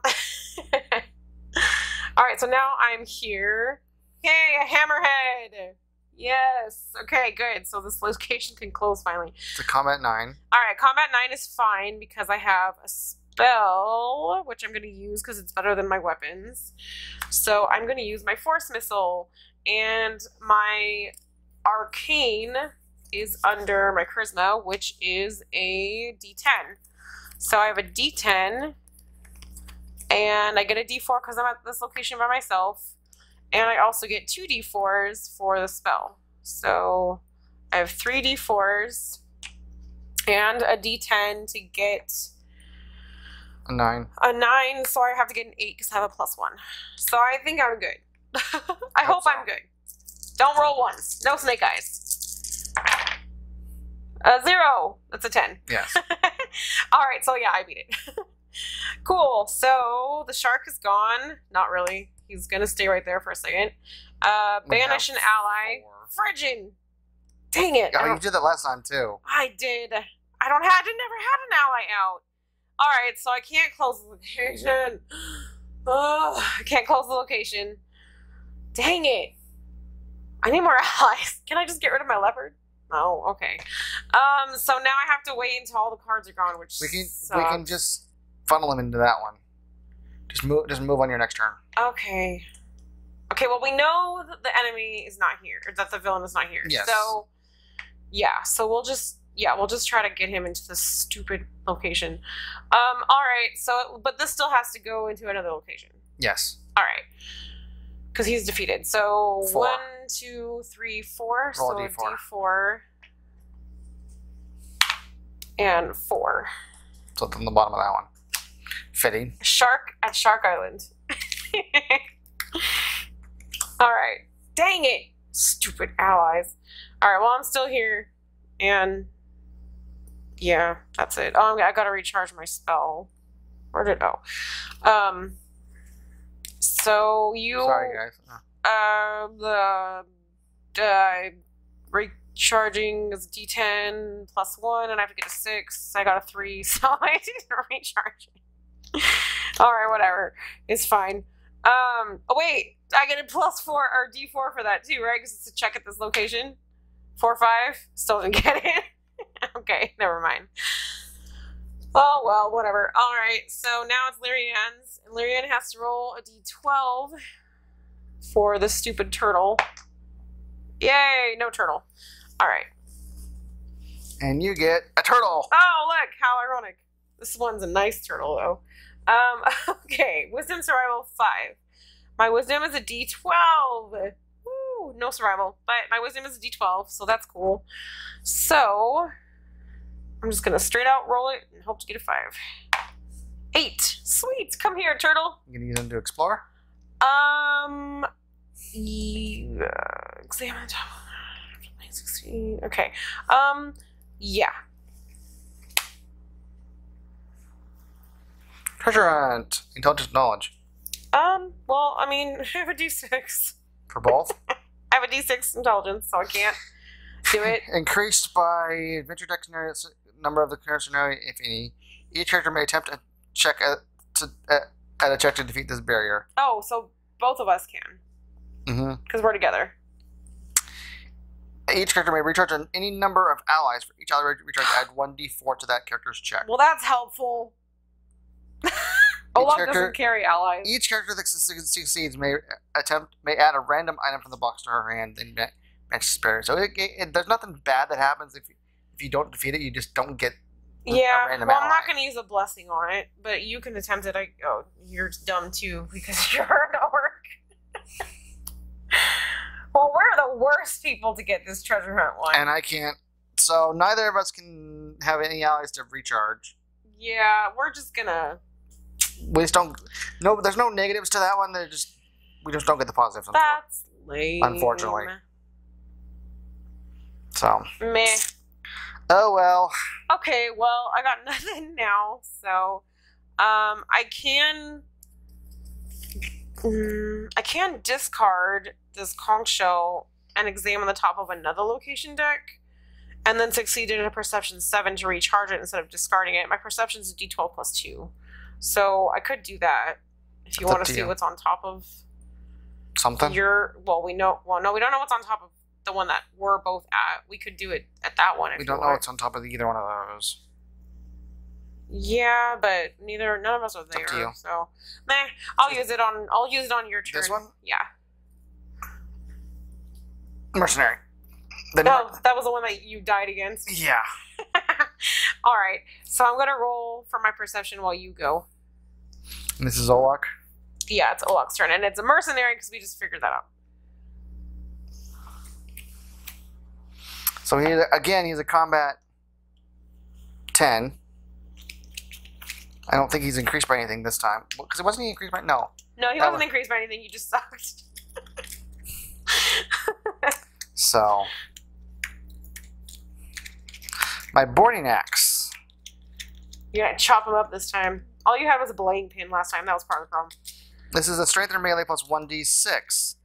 alright, so now I'm here. Hey, a hammerhead! Yes. Okay, good. So this location can close finally.
It's a combat nine.
All right, combat nine is fine because I have a spell, which I'm going to use because it's better than my weapons. So I'm going to use my force missile, and my arcane is under my charisma, which is a D10. So I have a D10, and I get a D4 because I'm at this location by myself. And I also get two d4s for the spell. So I have three d4s and a d10 to get
A nine.
a 9. So I have to get an 8 because I have a plus 1. So I think I'm good. I hope. I'm good. Don't roll ones. No snake eyes. A 0. That's a 10.
Yes.
All right, so yeah, I beat it. cool. So the shark is gone. Not really. He's gonna stay right there for a second. Uh, banish an ally.
four.
Frigid. Dang it!
Oh, you did that last time too.
I did. I don't have. I never had an ally out. All right, so I can't close the location. Oh, I can't close the location. Dang it! I need more allies. Can I just get rid of my leopard? Oh, Okay. Um. So now I have to wait until all the cards are gone, which
We can we can just funnel him into that one. Just move just move on your next turn.
Okay. Okay, well, we know that the enemy is not here, or that the villain is not here.
Yes.
So, yeah, so we'll just yeah, we'll just try to get him into this stupid location. Um, all right. So, but this still has to go into another location.
Yes.
All right. Because he's defeated. So
Four.
one, two, three, four.
Roll
so
a d4.
D4 and four.
So it's on the bottom of that one. Fitting.
Shark at Shark Island. All right. Dang it. Stupid allies. All right. Well, I'm still here. And yeah, that's it. Oh, I gotta recharge my spell. Where did oh? Um. So you
Sorry, guys. Uh,
uh the uh, recharging is D10 plus one, and I have to get a six. I got a three, so I didn't recharge. All right, whatever. It's fine. Um. Oh wait, I get a plus four or D4 for that too, right? Because it's a check at this location. Four five. Still didn't get it. okay, never mind. Oh well, whatever. All right, so now it's Lirianne's, and Lyrian has to roll a d12 for the stupid turtle. Yay, no turtle. All right.
and you get a turtle.
Oh, look, how ironic. This one's a nice turtle, though. Um, okay, wisdom survival five. My wisdom is a d12. Woo, no survival, but my wisdom is a d12, so that's cool. So, I'm just gonna straight out roll it and hope to get a five. Eight. Sweet. Come here, turtle.
You can use them to explore.
Um, yeah, examine. the top. 16. Okay. Um, yeah.
Treasure hunt. Intelligence knowledge.
Um, well, I mean, I have a d6.
For both.
I have a d6 intelligence, so I can't do it.
Increased by adventure dictionary number of the current scenario, if any. Each character may attempt a check at, to, at, at a check to defeat this barrier.
Oh, so both of us can,
Mm-hmm.
because we're together.
Each character may recharge on any number of allies. For each ally recharge, add 1d4 to that character's check.
Well, that's helpful. Olaf doesn't carry allies.
Each character that succeeds may attempt may add a random item from the box to her hand, then ma- match barrier. So it, it, it- there's nothing bad that happens if you, if you don't defeat it. You just don't get a
Yeah, well, I'm not going to use a blessing on it, but you can attempt it. I oh, you're dumb too because you're an orc. well, we're the worst people to get this treasure hunt one.
and I can't. So neither of us can have any allies to recharge.
yeah, we're just gonna.
We just don't. No, there's no negatives to that one. They're just we just don't get the positives.
That's lame.
Unfortunately. So
Meh.
oh well.
Okay, well, I got nothing now, so um, I can. Mm, I can discard this conch shell and examine the top of another location deck, and then succeed in a perception seven to recharge it instead of discarding it. My perception is a d12 plus two, so I could do that if you
It's
want
to
see
you.
what's on top of
Something.
your. Well, we know. Well, no, we don't know what's on top of the one that we're both at. We could do it at that one.
We don't know what's on top of either one of those.
Yeah, but neither none of us are
up to
there.
you.
So, meh. I'll use it on. I'll use it on your turn.
This one?
Yeah.
Mercenary. The
No, that was the one that you died against.
yeah.
All right. So I'm gonna roll for my perception while you go.
And this is Oloch.
Yeah, it's Olaf's turn, and it's a mercenary because we just figured that out.
So he again he's a combat ten. I don't think he's increased by anything this time because it wasn't he increased by no.
No, he wasn't
one-
increased by anything. You just sucked.
So my boarding axe.
You're gonna chop him up this time. All you had was a belaying pin last time. That was part of the problem.
This is a strength or melee plus one d six.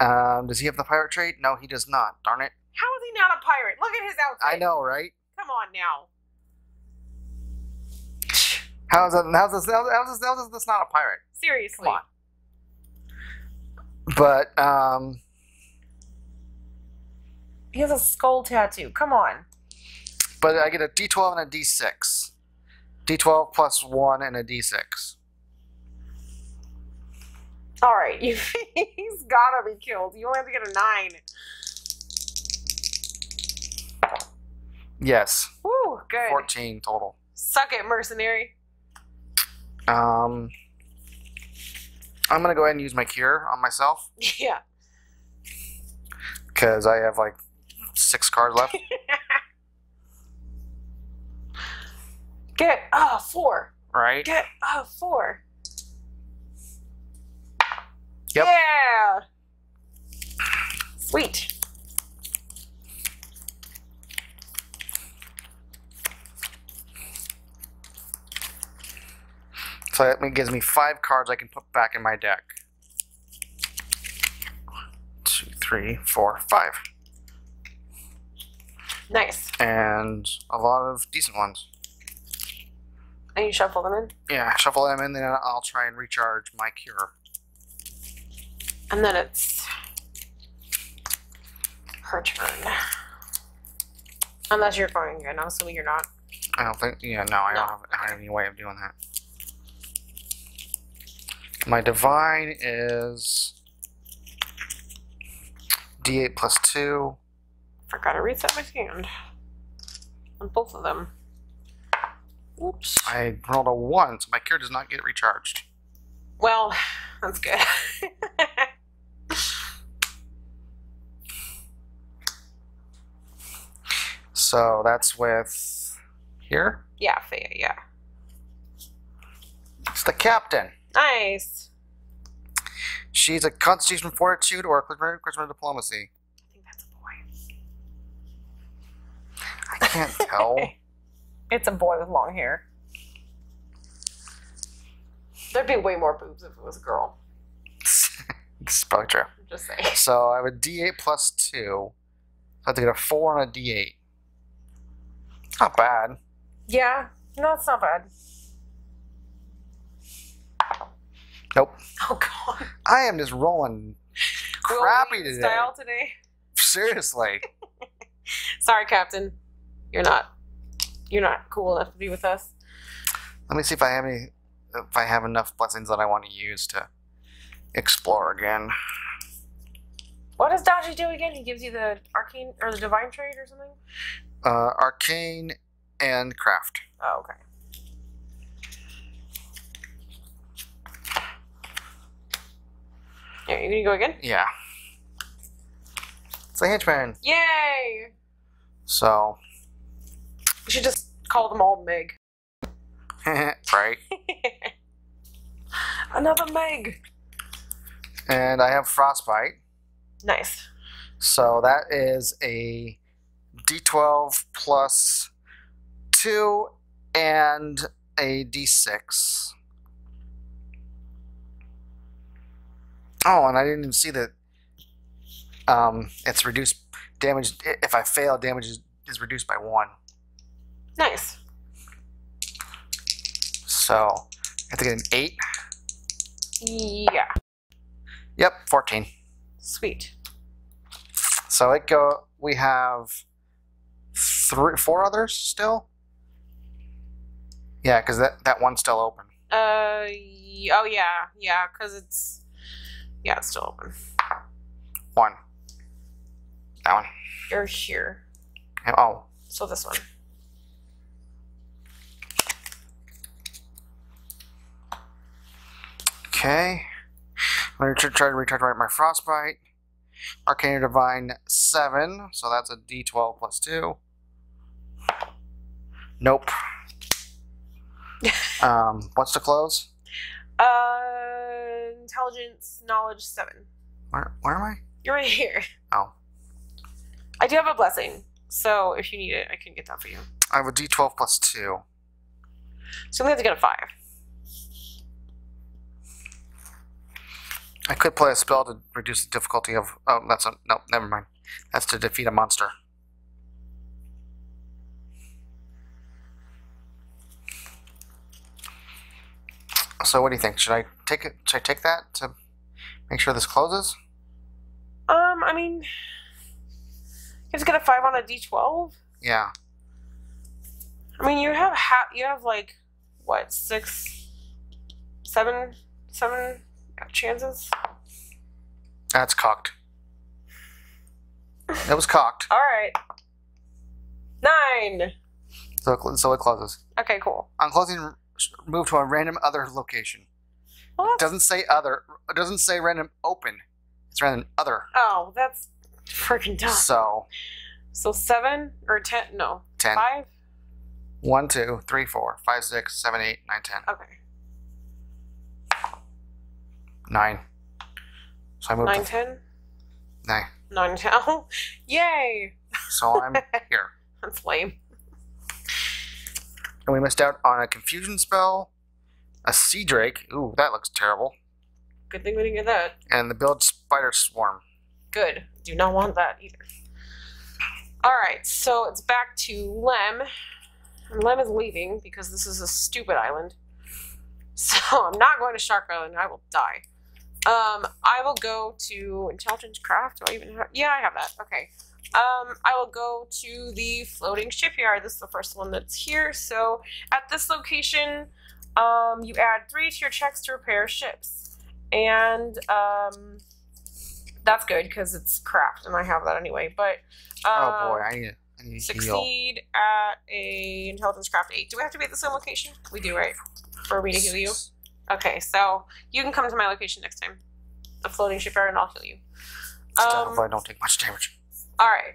Um, does he have the pirate trait? No, he does not. Darn it!
How is he not a pirate? Look at his outfit.
I know, right?
Come on now.
How's that? How's this? How's this? How's this not a pirate?
Seriously.
Come on. But um,
He has a skull tattoo. Come on.
But I get a d12 and a d6. d12 plus one and a d6.
All right, you, he's gotta be killed. You only have to get a nine.
Yes,
Woo, good.
14 total.
Suck it, mercenary.
Um, I'm gonna go ahead and use my cure on myself
yeah.
because I have like six cards left.
Get ah four.
right?
Get ah four.
Yep.
Yeah. Sweet.
So that gives me five cards I can put back in my deck. Two, three, four, five,
Nice.
and a lot of decent ones.
And you shuffle them in,
Yeah, shuffle them in, then I'll try and recharge my cure.
and then it's her turn. Unless you're going again, I'm assuming you're not.
I don't think. Yeah, no, I
No.
don't have, I don't have any way of doing that. My divine is D8 plus two.
Forgot to reset my hand on both of them. Oops.
I rolled a one, so my cure does not get recharged.
Well, that's good.
So that's with here.
yeah, yeah.
It's the captain.
Nice.
She's a Constitution Fortitude or a Charisma Diplomacy.
I think that's a boy.
I can't tell.
It's a boy with long hair. There'd be way more boobs if it was a girl.
this is probably true.
I'm just saying.
So I have a D8 plus two. So I have to get a four on a D8. Not bad.
Yeah, no, it's not bad.
Nope.
Oh god.
I am just rolling crappy
Will
today.
Style today.
Seriously.
Sorry, Captain. You're not. You're not cool enough to be with us.
Let me see if I have any. If I have enough blessings that I want to use to explore again.
What does Dodgy do again? He gives you the arcane or the divine trade or something.
Uh, arcane and craft.
Oh, okay. Yeah, you gonna go again?
Yeah. It's a henchman.
Yay!
So,
We should just call them all Meg.
right.
Another Meg.
And I have frostbite.
Nice.
So that is a d12 plus 2 and a d6. Oh, and I didn't even see that um, it's reduced damage. If I fail, damage is, is reduced by 1.
Nice.
So I have to get an 8.
Yeah.
Yep, 14.
Sweet.
So it go. We have three, four others still. Yeah, because that that one's still open.
Uh. Oh yeah. Yeah. Cause it's. Yeah, it's still open.
One. That one.
You're here.
Oh,
So this one.
Okay. I'm gonna try try to recharge right my frostbite. Arcane Divine seven, so that's a D12 plus two. Nope. um, what's the close?
Uh. Intelligence, knowledge, seven.
Where where am I?
You're right here.
Oh,
I do have a blessing, so if you need it, I can get that for you.
I have a D12 plus two.
So we have to get a five.
I could play a spell to reduce the difficulty of. Oh, that's a no. Never mind. That's to defeat a monster. So, what do you think? Should I take it? Should I take that to make sure this closes?
Um, I mean, to get a five on a d12.
Yeah.
I mean, you have ha- you have like what six, seven, seven chances.
That's cocked. That was cocked.
All right. Nine.
So it, so it closes.
Okay, cool.
On closing, move to a random other location.
Well,
It
that's,
doesn't say other. It doesn't say random open. It's random other.
oh, that's freaking tough.
So
So seven or ten? No,
10.
five.
1, 2, 3, 4, 5, 6, 7, 8, 9, 10.
Okay,
9. So I moved
nine,
to
ten,
9.
nine, ten. Oh, yay!
So I'm here.
That's lame.
And we missed out on a confusion spell, a sea drake. Ooh, that looks terrible.
Good thing we didn't get that.
And the build spider swarm.
Good. Do not want that either. All right, so it's back to Lem. And Lem is leaving because this is a stupid island. So I'm not going to Shark Island. I will die. Um, I will go to Intelligence Craft. Do I even have? Yeah, I have that. Okay. Um, I will go to the floating shipyard. This is the first one that's here. So at this location, um, you add three to your checks to repair ships, and um, that's good because it's craft, and I have that anyway. But
oh
um,
boy, I need, I need to heal.
succeed at a intelligence craft eight. Do we have to be at the same location? We do, right? For me to heal you. Okay, so you can come to my location next time, the floating shipyard, and I'll kill you.
Still,
Um,
but I don't take much damage.
all right.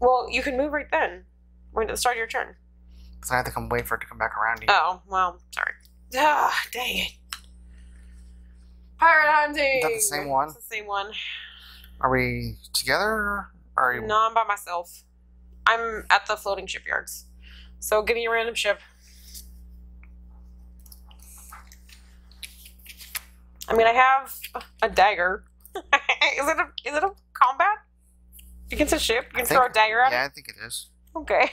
Well, you can move right then. When at the start of your turn.
Because I have to come wait for it to come back around to you.
Oh, well, sorry. Ah, dang it. Pirate hunting.
Is that the same one?
It's the same one.
Are we together? Or are you?
No, I'm by myself. I'm at the floating shipyards. So give me a random ship. I mean, I have a dagger. is it a is it a combat? You can say ship. You can
think-
throw a dagger at
Yeah, I think it is.
Okay.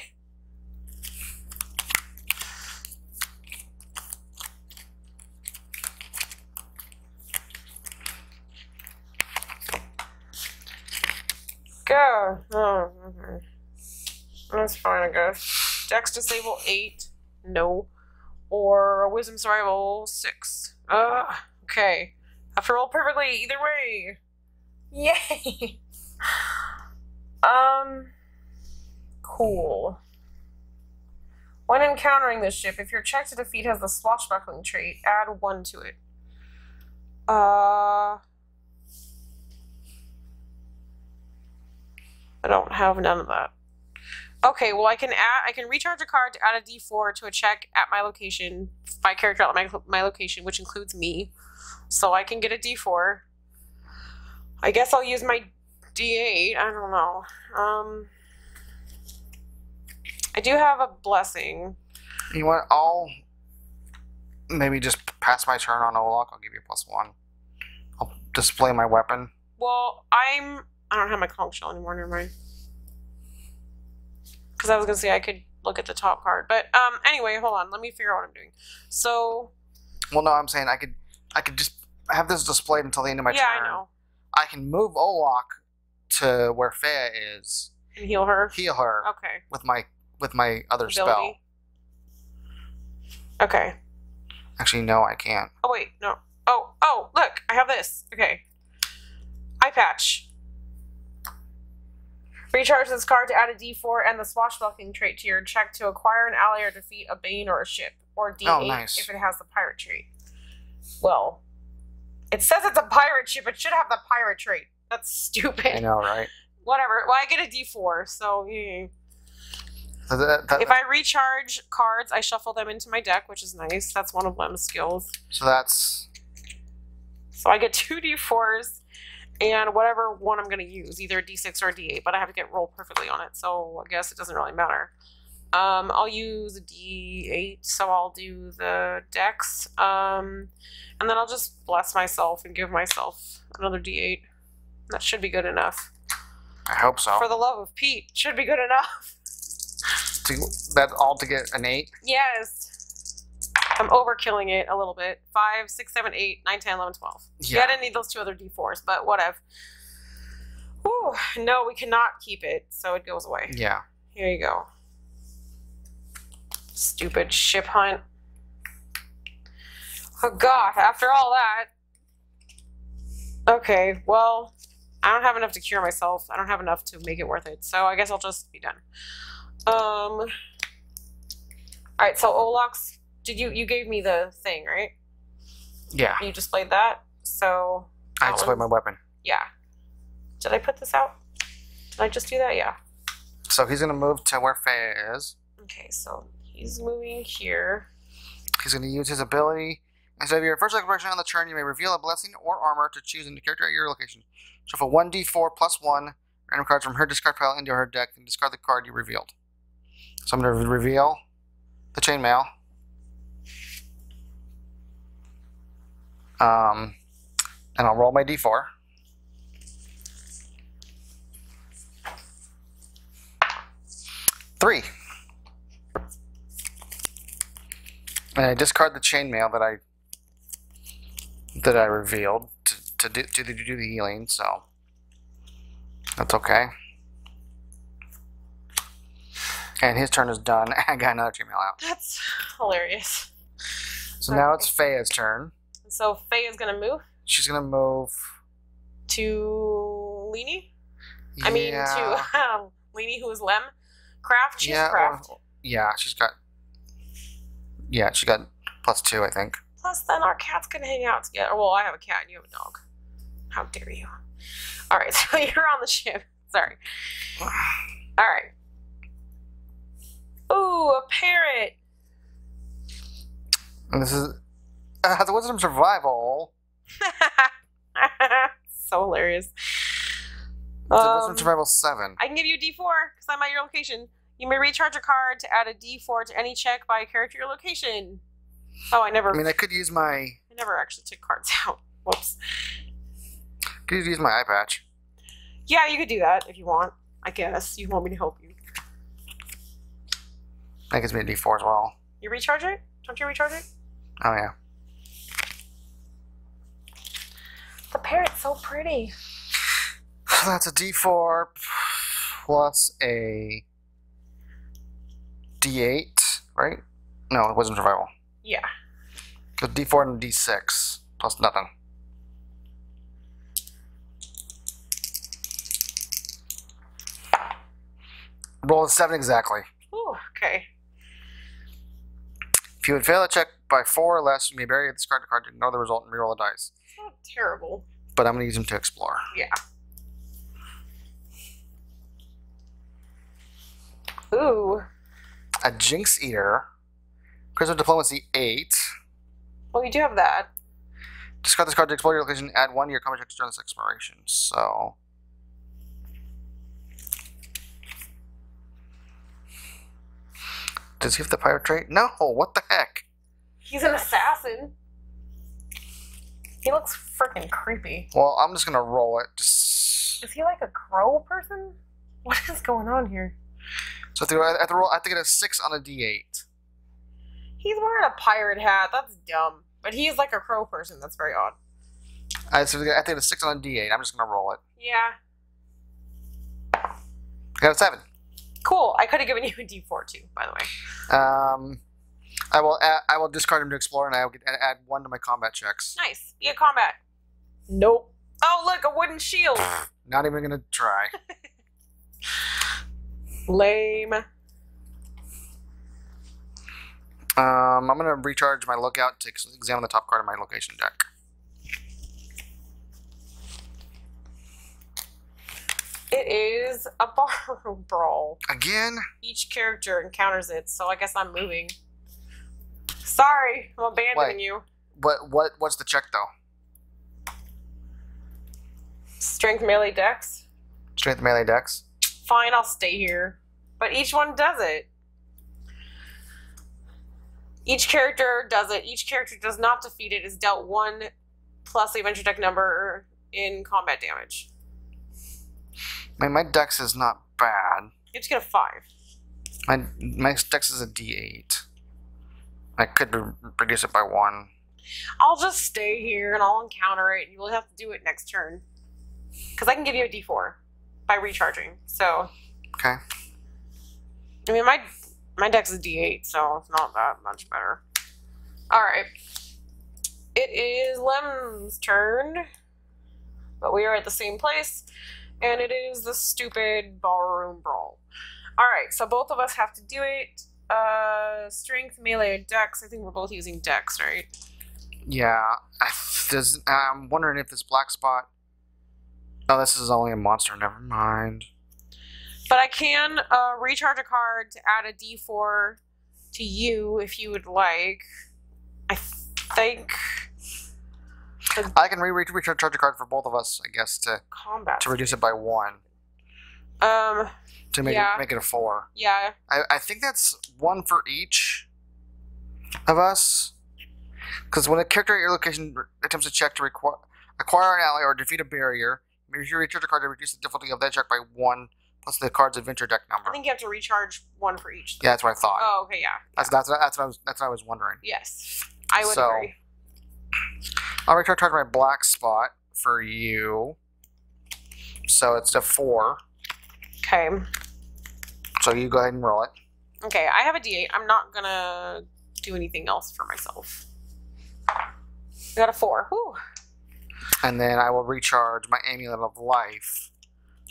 Go. Oh, okay. That's fine, I guess. Dex disable eight. No. Or wisdom survival six. Uh, okay. After all, perfectly either way. Yay. um. Cool. When encountering this ship, if your check to defeat has the swashbuckling trait, add one to it. Uh. I don't have none of that. Okay, well I can add I can recharge a card to add a D4 to a check at my location, my character at my my location, which includes me. So I can get a D4. I guess I'll use my D8. I don't know. Um, I do have a blessing.
You want what? I'll maybe just pass my turn on Oloch. I'll give you a plus one. I'll display my weapon.
Well, I'm. I don't have my conch shell anymore. Never mind. Because I was gonna say I could look at the top card, but um. Anyway, hold on. Let me figure out what I'm doing. So
Well, no, I'm saying I could, I could just have this displayed until the end of my
yeah,
turn.
Yeah, I know.
I can move Oloch to where Feiya is,
And heal her.
heal her
Okay.
with my with my other spell.
Okay.
Actually, no, I can't.
Oh wait, no. Oh, oh, look, I have this. Okay. Eye patch. Recharge this card to add a D4 and the swashbuckling trait to your check to acquire an ally or defeat a bane or a ship, or D8
Oh, nice.
if it has the pirate trait. Well, it says it's a pirate ship. It should have the pirate trait. That's stupid.
I know, right?
Whatever. Well, I get a D4, so yeah.
So that, that,
if I recharge cards, I shuffle them into my deck, which is nice. That's one of Lem's skills.
so that's
So I get two d4s and whatever one I'm going to use, either a d6 or a d8, but I have to get roll perfectly on it, so I guess it doesn't really matter. Um, I'll use a d8, so I'll do the dex, um, and then I'll just bless myself and give myself another d8. That should be good enough.
I hope so.
For the love of Pete, should be good enough.
to, that all to get an eight.
Yes. I'm overkilling it a little bit. 5, 6, 7, 8, 9, 10, 11, 12. Yeah, I didn't need those two other d4s, but whatever. Whew. No, we cannot keep it, so it goes away.
Yeah.
Here you go. Stupid ship hunt. Oh god, after all that. Okay, well, I don't have enough to cure myself. I don't have enough to make it worth it, so I guess I'll just be done. Um. All right. So Oloch, did you you gave me the thing right?
Yeah,
You displayed that. So
I
that
displayed my weapon.
yeah. Did I put this out? Did I just do that? Yeah.
So he's gonna move to where Faye is.
Okay. So he's moving here.
He's gonna use his ability. Instead of your first exploration on the turn, you may reveal a blessing or armor to choose a character at your location. Shuffle one d4 plus one random cards from her discard pile into her deck and discard the card you revealed. So I'm gonna reveal the chainmail. Um, and I'll roll my d4. Three. And I discard the chainmail that I that I revealed to, to do to do, do the healing, so that's okay. And his turn is done. I got another chainmail out.
That's hilarious.
So now it's Faye's turn.
So Faye is gonna move
She's gonna move.
to Leanie. I mean to um, Leanie, who is Lem. Craft. She's
yeah,
Craft.
or- yeah, she's got. Yeah, she got plus two, I think.
Plus, then our cats can hang out together. Well, I have a cat and you have a dog. How dare you? All right, so you're on the ship. Sorry. All right. Ooh, a parrot.
And this is uh, the Wisdom Survival.
so hilarious.
A
Um,
Wisdom Survival seven.
I can give you a D4 because I'm at your location. You may recharge a card to add a D4 to any check by a character your location. Oh, I never,
I mean, I could use my
I never actually took cards out. Whoops.
could use my eye patch.
Yeah, you could do that if you want. I guess you want me to help you.
That gives me a D4 as well.
You recharge it? Don't you recharge it?
Oh yeah.
The parrot's so pretty.
That's a D4 plus a D8, right? No, it wasn't survival.
Yeah.
So D4 and D6 plus nothing. Roll a seven exactly.
Ooh, okay.
If you would fail a check by four or less, you may bury a discard card to ignore the result and reroll the dice.
It's not terrible.
But I'm going to use them to explore.
Yeah. Ooh.
A Jinx Eater, Charisma Diplomacy 8.
Well, you do have that.
Discard this card to explore your location. Add one to your combat checks during this exploration. So. Does he have the pirate trait? No. What the heck?
He's an assassin. He looks freaking creepy.
Well, I'm just gonna roll it. Just
Is he like a crow person? What is going on here?
So if I have to roll. I have to get a six on a D8.
He's wearing a pirate hat. That's dumb. But he's like a crow person. That's very odd.
I so I have to get a six on a D8. I'm just gonna roll it.
Yeah.
I got a seven.
Cool. I could have given you a D4 too, by the way.
Um, I will. Add, I will discard him to explore, and I will get, add one to my combat checks.
Nice. Be a combat. Nope. Oh, look, a wooden shield.
Not even gonna try.
Lame.
Um, I'm gonna recharge my lookout to examine the top card of my location deck.
It is a barroom brawl.
Again,
Each character encounters it, so I guess I'm moving. Sorry, I'm abandoning
Wait.
you.
what what what's the check though?
Strength melee dex.
Strength melee dex.
Fine, I'll stay here. But each one does it. Each character does it. Each character does not defeat it is dealt one plus the adventure deck number in combat damage.
I mean, my dex is not bad.
You just get a five.
My my dex is a D8. I could reduce it by one.
I'll just stay here and I'll encounter it. You will have to do it next turn. Because I can give you a d4 by recharging. So,
Okay.
I mean, my my dex is d8, so it's not that much better. Alright. It is Lem's turn. But we are at the same place. And it is the stupid barroom brawl. All right, so both of us have to do it. Uh, strength, melee, or dex. I think we're both using dex, right?
Yeah. I, does, I'm wondering if this black spot. Oh, this is only a monster. Never mind.
But I can uh, recharge a card to add a d4 to you if you would like. I think
I can re re- recharge a card for both of us, I guess, to
combat.
to reduce it by one
Um.
to make
Yeah.
it make it a four.
Yeah.
I, I think that's one for each of us. Because when a character at your location attempts to check to requ- acquire an ally or defeat a barrier, if you recharge a card to reduce the difficulty of that check by one plus the card's adventure deck number.
I think you have to recharge one for each.
yeah, that's what I thought.
Oh, okay. Yeah.
That's that's that's what I was that's what I was wondering.
Yes. I would
So-
agree.
I'll recharge my black spot for you. So it's a four.
Okay.
So you go ahead and roll it.
Okay. I have a d8. I'm not gonna do anything else for myself. I got a four. Whew.
And then I will recharge my amulet of life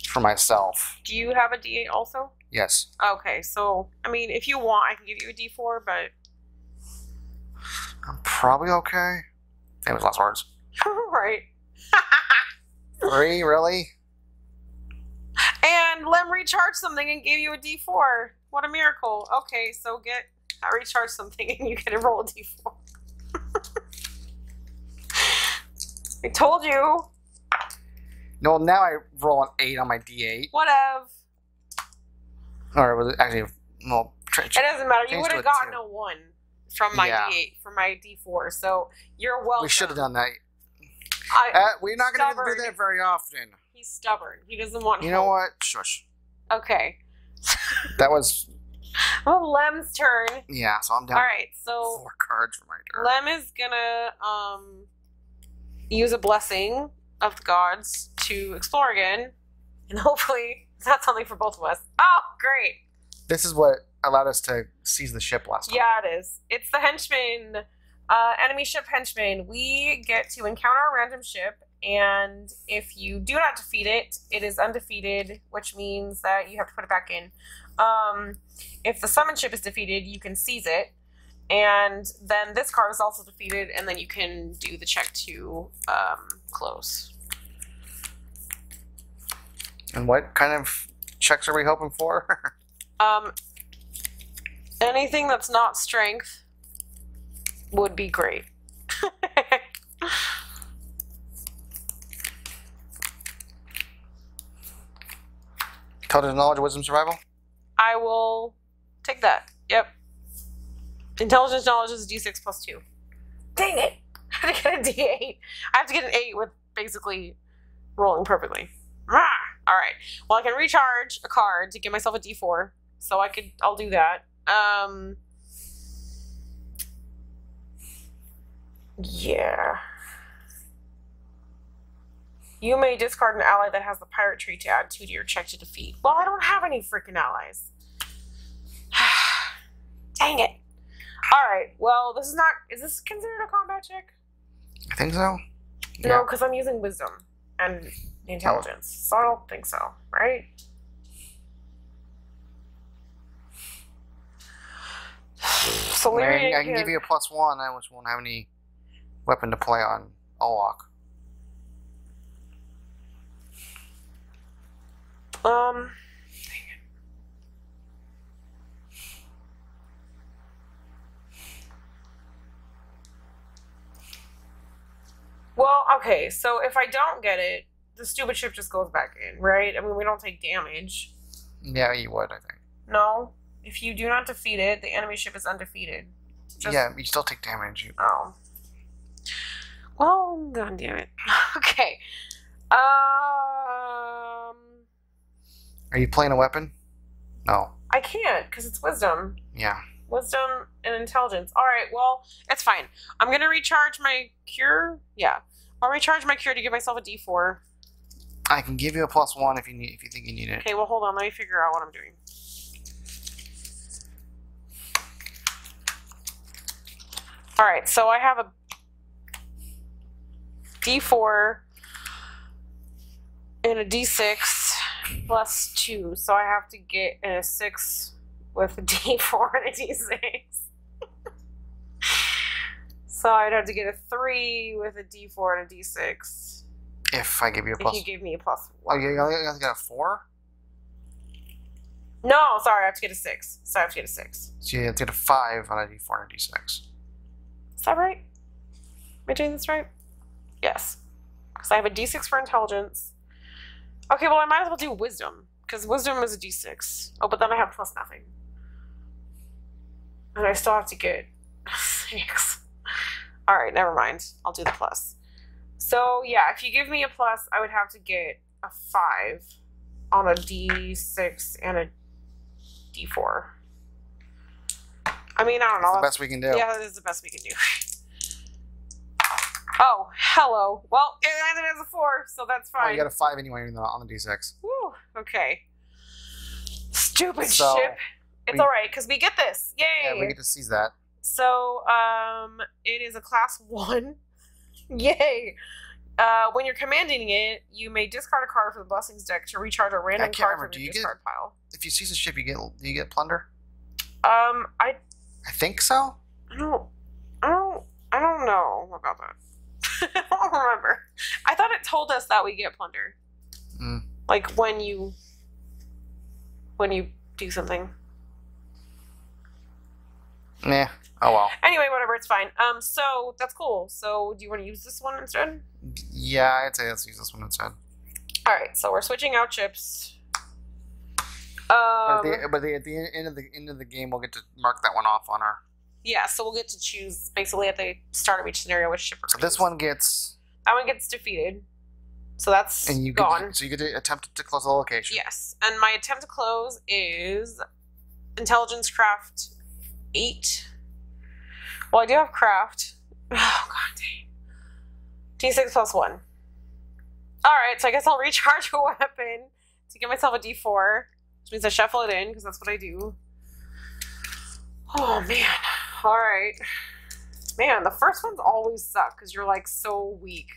for myself.
Do you have a d8 also?
Yes.
Okay. So, I mean, if you want, I can give you a d4, but
I'm probably okay. Famous last words.
right.
Three, really?
And let me recharge something and give you a D4. What a miracle. Okay, so get I recharge something and you get to roll a D4. I told you.
No, now I roll an eight on my D8.
Whatever.
Or was it actually well? Tra-
It doesn't matter. You would have gotten
two.
a one from my
Yeah.
D8, from my D4. So you're welcome.
we should have done that.
I,
Uh, we're not going to do that very often.
he's stubborn. He doesn't want
You know what? Shush.
Okay.
That was
Well, Lem's turn.
yeah. So I'm down
All right, so
four cards for my turn.
Lem is gonna um use a blessing of the gods to explore again, and hopefully that's something for both of us. Oh, great!
This is what allowed us to seize the ship last time.
Yeah, it is. It's the henchman, uh, enemy ship henchman. We get to encounter a random ship, and if you do not defeat it, it is undefeated, which means that you have to put it back in. Um, if the summon ship is defeated, you can seize it, and then this card is also defeated, and then you can do the check to um, close.
And what kind of checks are we hoping for?
Um, anything that's not strength would be great.
Total knowledge, wisdom, survival.
I will take that. Yep. Intelligence knowledge is d6 plus 2. Dang it! I have to get a d8. I have to get an 8 with basically rolling perfectly. Rah! Alright. Well, I can recharge a card to give myself a d4. So I could, I'll do that. Um. Yeah. You may discard an ally that has the pirate trait to add two to your check to defeat. Well, I don't have any freaking allies. Dang it. Alright, well, this is not. Is this considered a combat check?
I think so.
No,
Yeah.
because I'm using wisdom and intelligence. So I don't think so, right? So
I, I can give you a plus one. I just won't have any weapon to play on Oloch.
Um. Well, okay, so if I don't get it, the stupid ship just goes back in, right? I mean, we don't take damage.
Yeah, you would. I think.
No. If you do not defeat it, the enemy ship is undefeated. Just-
yeah, you still take damage. You-
Oh. Well, god damn it. okay. Um.
Are you playing a weapon? No.
I can't because it's wisdom.
Yeah.
Wisdom and intelligence. All right, well, it's fine. I'm gonna recharge my cure. Yeah, I'll recharge my cure to give myself a D4.
I can give you a plus one if you need if you think you need it.
Okay, well, hold on. Let me figure out what I'm doing. All right, so I have a D4 and a D6 plus two, so I have to get a six with a D4 and a D6. So I'd have to get a three with a D4 and a D6.
If I give you a
If
plus.
you give me a plus
Oh,
one.
you you only have to get a four?
No, sorry, I have to get a six. So I have to get a six.
So you have to get a five on a d4 and a d6.
Is that right? Am I doing this right? Yes. Because I have a d6 for intelligence. Okay, well, I might as well do wisdom. Because wisdom is a d6. Oh, but then I have plus nothing. And I still have to get six. Alright, never mind. I'll do the plus. So, yeah, if you give me a plus, I would have to get a five on a d6 and a d4. I mean, I don't know.
That's the best we can do.
yeah, that is the best we can do. Oh, hello. Well, it ended as a four, so that's
Oh,
fine.
you got a five anyway on the- on the d6.
Woo, okay. Stupid
So,
ship. It's
we-
alright, because we get this. Yay!
Yeah, we get to seize that.
So, um, it is a class one. Yay! Uh, when you're commanding it, you may discard a card from the blessings deck to recharge a random card
remember,
from
do
your
you get-
discard pile.
If you seize a ship, you get do you get plunder?
Um, I,
I think so.
I don't, I don't, I don't know about that. I don't remember. I thought it told us that we get plunder.
Mm.
Like when you, when you do something.
Nah. Oh well.
Anyway, whatever, it's fine. Um, so that's cool. So do you want to use this one instead?
Yeah, I'd say let's use this one instead.
All right, so we're switching out chips.
But,
Um,
at the, but the, at the end of the end of the game, we'll get to mark that one off on our.
yeah, so we'll get to choose basically at the start of each scenario which ship
So this
use.
one gets,
that one gets defeated, so that's
and you
gone.
get, so you get to attempt to close the location.
Yes, and my attempt to close is intelligence craft eight. Well, I do have craft. Oh god dang. D six plus one. Alright, so I guess I'll recharge a weapon to give myself a D four. Which means I shuffle it in, because that's what I do. Oh man. Alright. Man, the first ones always suck because you're like so weak.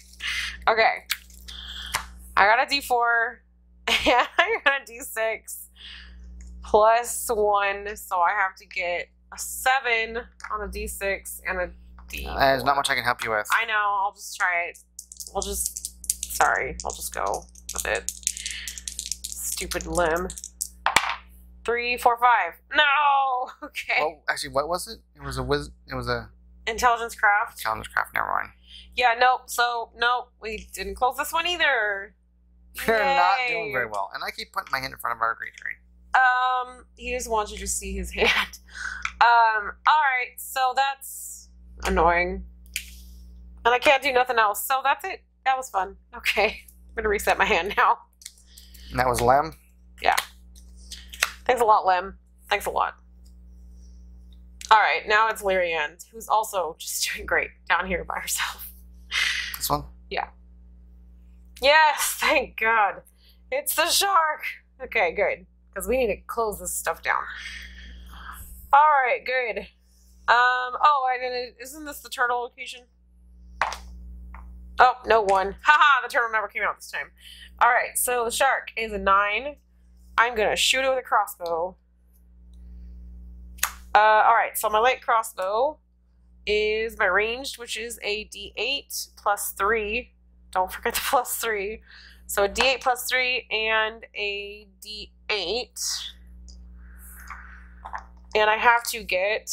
Okay. I got a D4 and I got a D6 plus one, so I have to get a seven on a D6 and a D.
Uh, There's not much I can help you with.
I know. I'll just try it. We'll just. Sorry. I'll just go with it. Stupid limb. Three, four, five. No. Okay.
Oh, actually, what was it? It was a wiz. It was a
Intelligence craft.
challenge craft. Never mind.
Yeah. Nope. So nope. We didn't close this one either.
We're not doing very well. And I keep putting my hand in front of our green train.
Um, he just wants you to see his hand. Um, alright, so that's annoying. And I can't do nothing else, so that's it. That was fun. Okay. I'm gonna reset my hand now.
And that was Lem. Yeah.
Thanks a lot, Lem. Thanks a lot. Alright, now it's Lirianne, who's also just doing great down here by herself.
This one. Yeah.
Yes, thank God. It's the shark. Okay, good. Because we need to close this stuff down. All right, good. Um. Oh, I didn't. Isn't this the turtle location? Oh, no one. Haha, the turtle never came out this time. All right, so the shark is a nine. I'm gonna shoot it with a crossbow. Uh. All right, so my light crossbow is my ranged, which is a D8 plus three. Don't forget the plus three. So a D8 plus three and a D8. And I have to get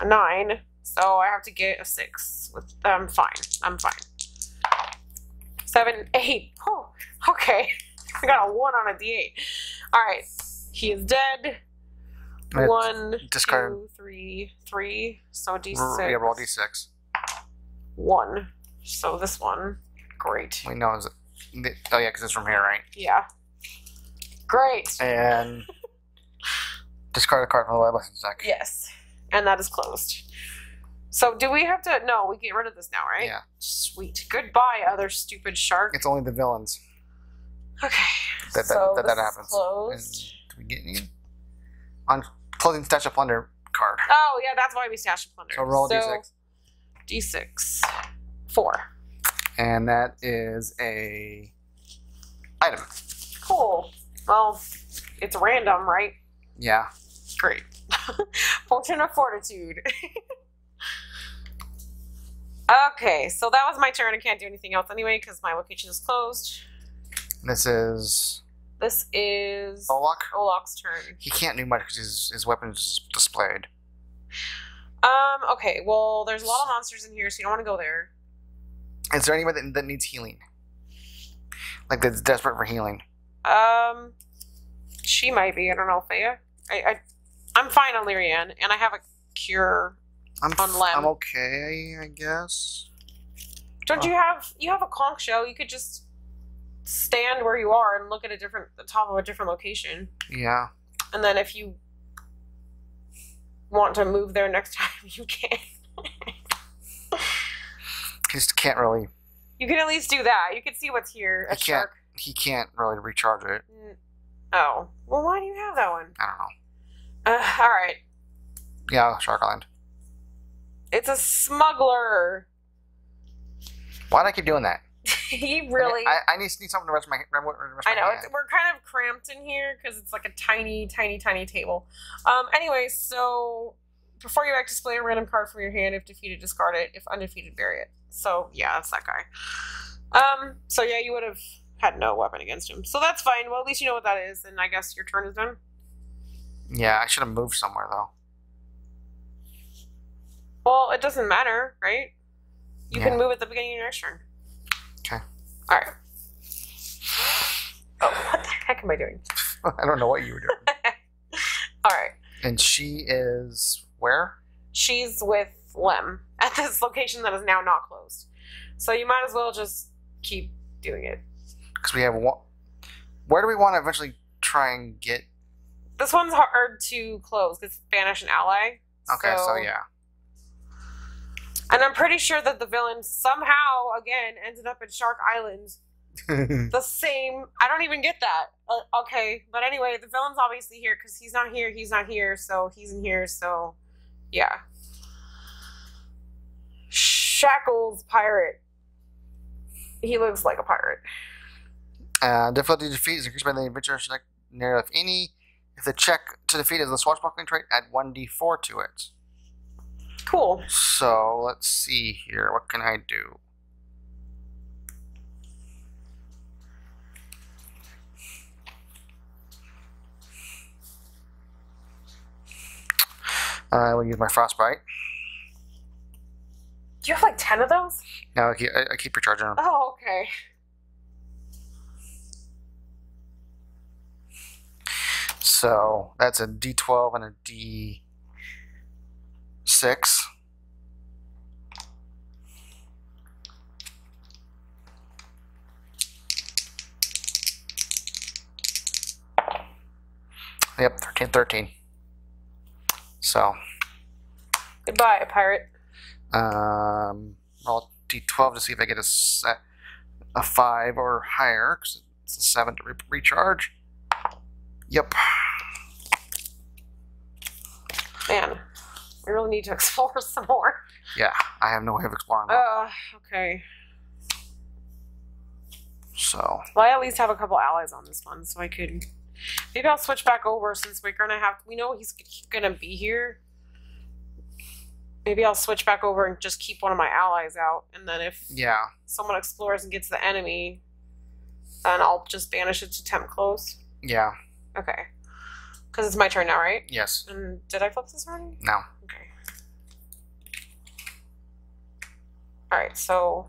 a nine. So I have to get a six. With I'm fine. I'm fine. Seven, eight. Oh, okay. I got a one on a D8. Alright. He is dead.
Uh,
One,
discard.
two, three, three. So
r-
D6.
Yeah, roll d6.
One. So this one. Great.
We know is it. Oh yeah, because it's from here, right?
Yeah. Great.
And discard a card from the lessons deck.
Yes. And that is closed. So do we have to no, we get rid of this now, right?
Yeah.
Sweet. Goodbye, other stupid shark.
It's only the villains
Okay.
that that,
so
that, that
is
happens.
Closed.
And do we get any on closing stash of plunder card?
Oh yeah, that's why we stash the plunder.
So roll d six.
D6. Four.
And that is a item.
Cool. Well, it's random, right?
Yeah.
Great. Fortune of fortitude. okay, so that was my turn. I can't do anything else anyway because my location is closed.
This is
This is
Oloch.
Oloch's turn.
He can't do much because his, his weapon is displayed.
Um, okay, well, there's a lot of monsters in here, so you don't want to go there.
Is there anybody that, that needs healing? Like that's desperate for healing.
Um, she might be. I don't know, Feiya. I, I, I'm fine on Lirianne, and I have a cure.
I'm
On Lem.
I'm okay, I guess.
Don't
Oh.
you have? You have a conch show. You could just stand where you are and look at a different, the top of a different location,
Yeah.
and then if you want to move there next time, you can.
Just can't really.
You can at least do that. You can see what's here. A
He can't.
shark.
He can't really recharge it.
Mm. Oh, well, why do you have that one?
I don't know.
Uh, all right.
Yeah, Shark Island.
It's a smuggler.
Why'd I keep doing that?
he really.
I, I need, need something to rest my. Rest
I know we're kind of cramped in here because it's like a tiny, tiny, tiny table. Um. Anyway, so before you act, display a random card from your hand. If defeated, discard it. If undefeated, bury it. So yeah, that's that guy. Um. So yeah, you would have had no weapon against him. So that's fine. Well, at least you know what that is, and I guess your turn is done.
Yeah, I should have moved somewhere though.
Well, it doesn't matter, right? You
Yeah.
can move at the beginning of your next turn.
Okay.
All right. Oh, what the heck am I doing?
I don't know what you were doing.
All right.
and she is where?
she's with Lem at this location that is now not closed. So you might as well just keep doing it.
Because we have one. Where do we want to eventually try and get?
This one's hard to close because banish an ally.
Okay, so, yeah.
And I'm pretty sure that the villain somehow again ended up in Shark Island. The same. I don't even get that. Uh, okay, but anyway, the villain's obviously here because he's not here. He's not here. So he's in here. So yeah. Shackles pirate. He looks like a pirate.
Uh, difficulty to defeat is increased by the adventure check near if any. If the check to defeat is the swashbuckling trait, add one d4 to it.
Cool.
So let's see here. What can I do? I will use my frostbite.
Do you have like 10 of those?
No, I keep, I keep recharging them.
Oh, okay.
So that's a D12 and a D6. Yep, 13, 13. So,
Goodbye, pirate.
um, roll D12 to see if I get a, se- a 5 or higher, because it's a 7 to re- recharge. Yep.
Man, we really need to explore some more.
Yeah, I have no way of exploring that.
Uh, okay.
So,
Well, I at least have a couple allies on this one, so I could. Maybe I'll switch back over since we're gonna have. We know he's gonna be here. Maybe I'll switch back over and just keep one of my allies out, and then if
yeah.
someone explores and gets the enemy, then I'll just banish it to temp close.
Yeah.
Okay. Because it's my turn now, right?
Yes.
And did I flip this already?
No.
Okay. Alright, so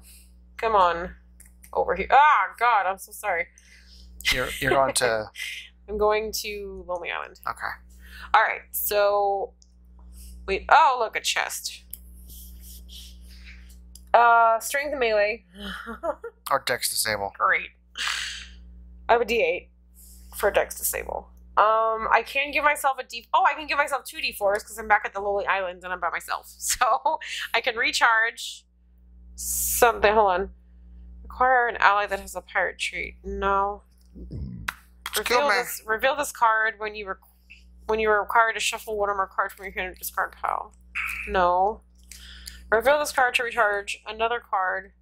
come on over here. Ah, God, I'm so sorry.
You're you're going to
I'm going to Lonely Island.
okay.
Alright, so wait. Oh, look, a chest. Uh, strength and melee.
Or Dex disable.
Great. I have a D8 for Dex disable. Um, I can give myself a D. Oh, I can give myself two D4s because I'm back at the Lonely Island and I'm by myself. So I can recharge something. Hold on. Acquire an ally that has a pirate trait. No. Reveal this. Reveal this card when you when you are required to shuffle one or more cards from your hand or discard pile. No. Reveal this card to recharge another card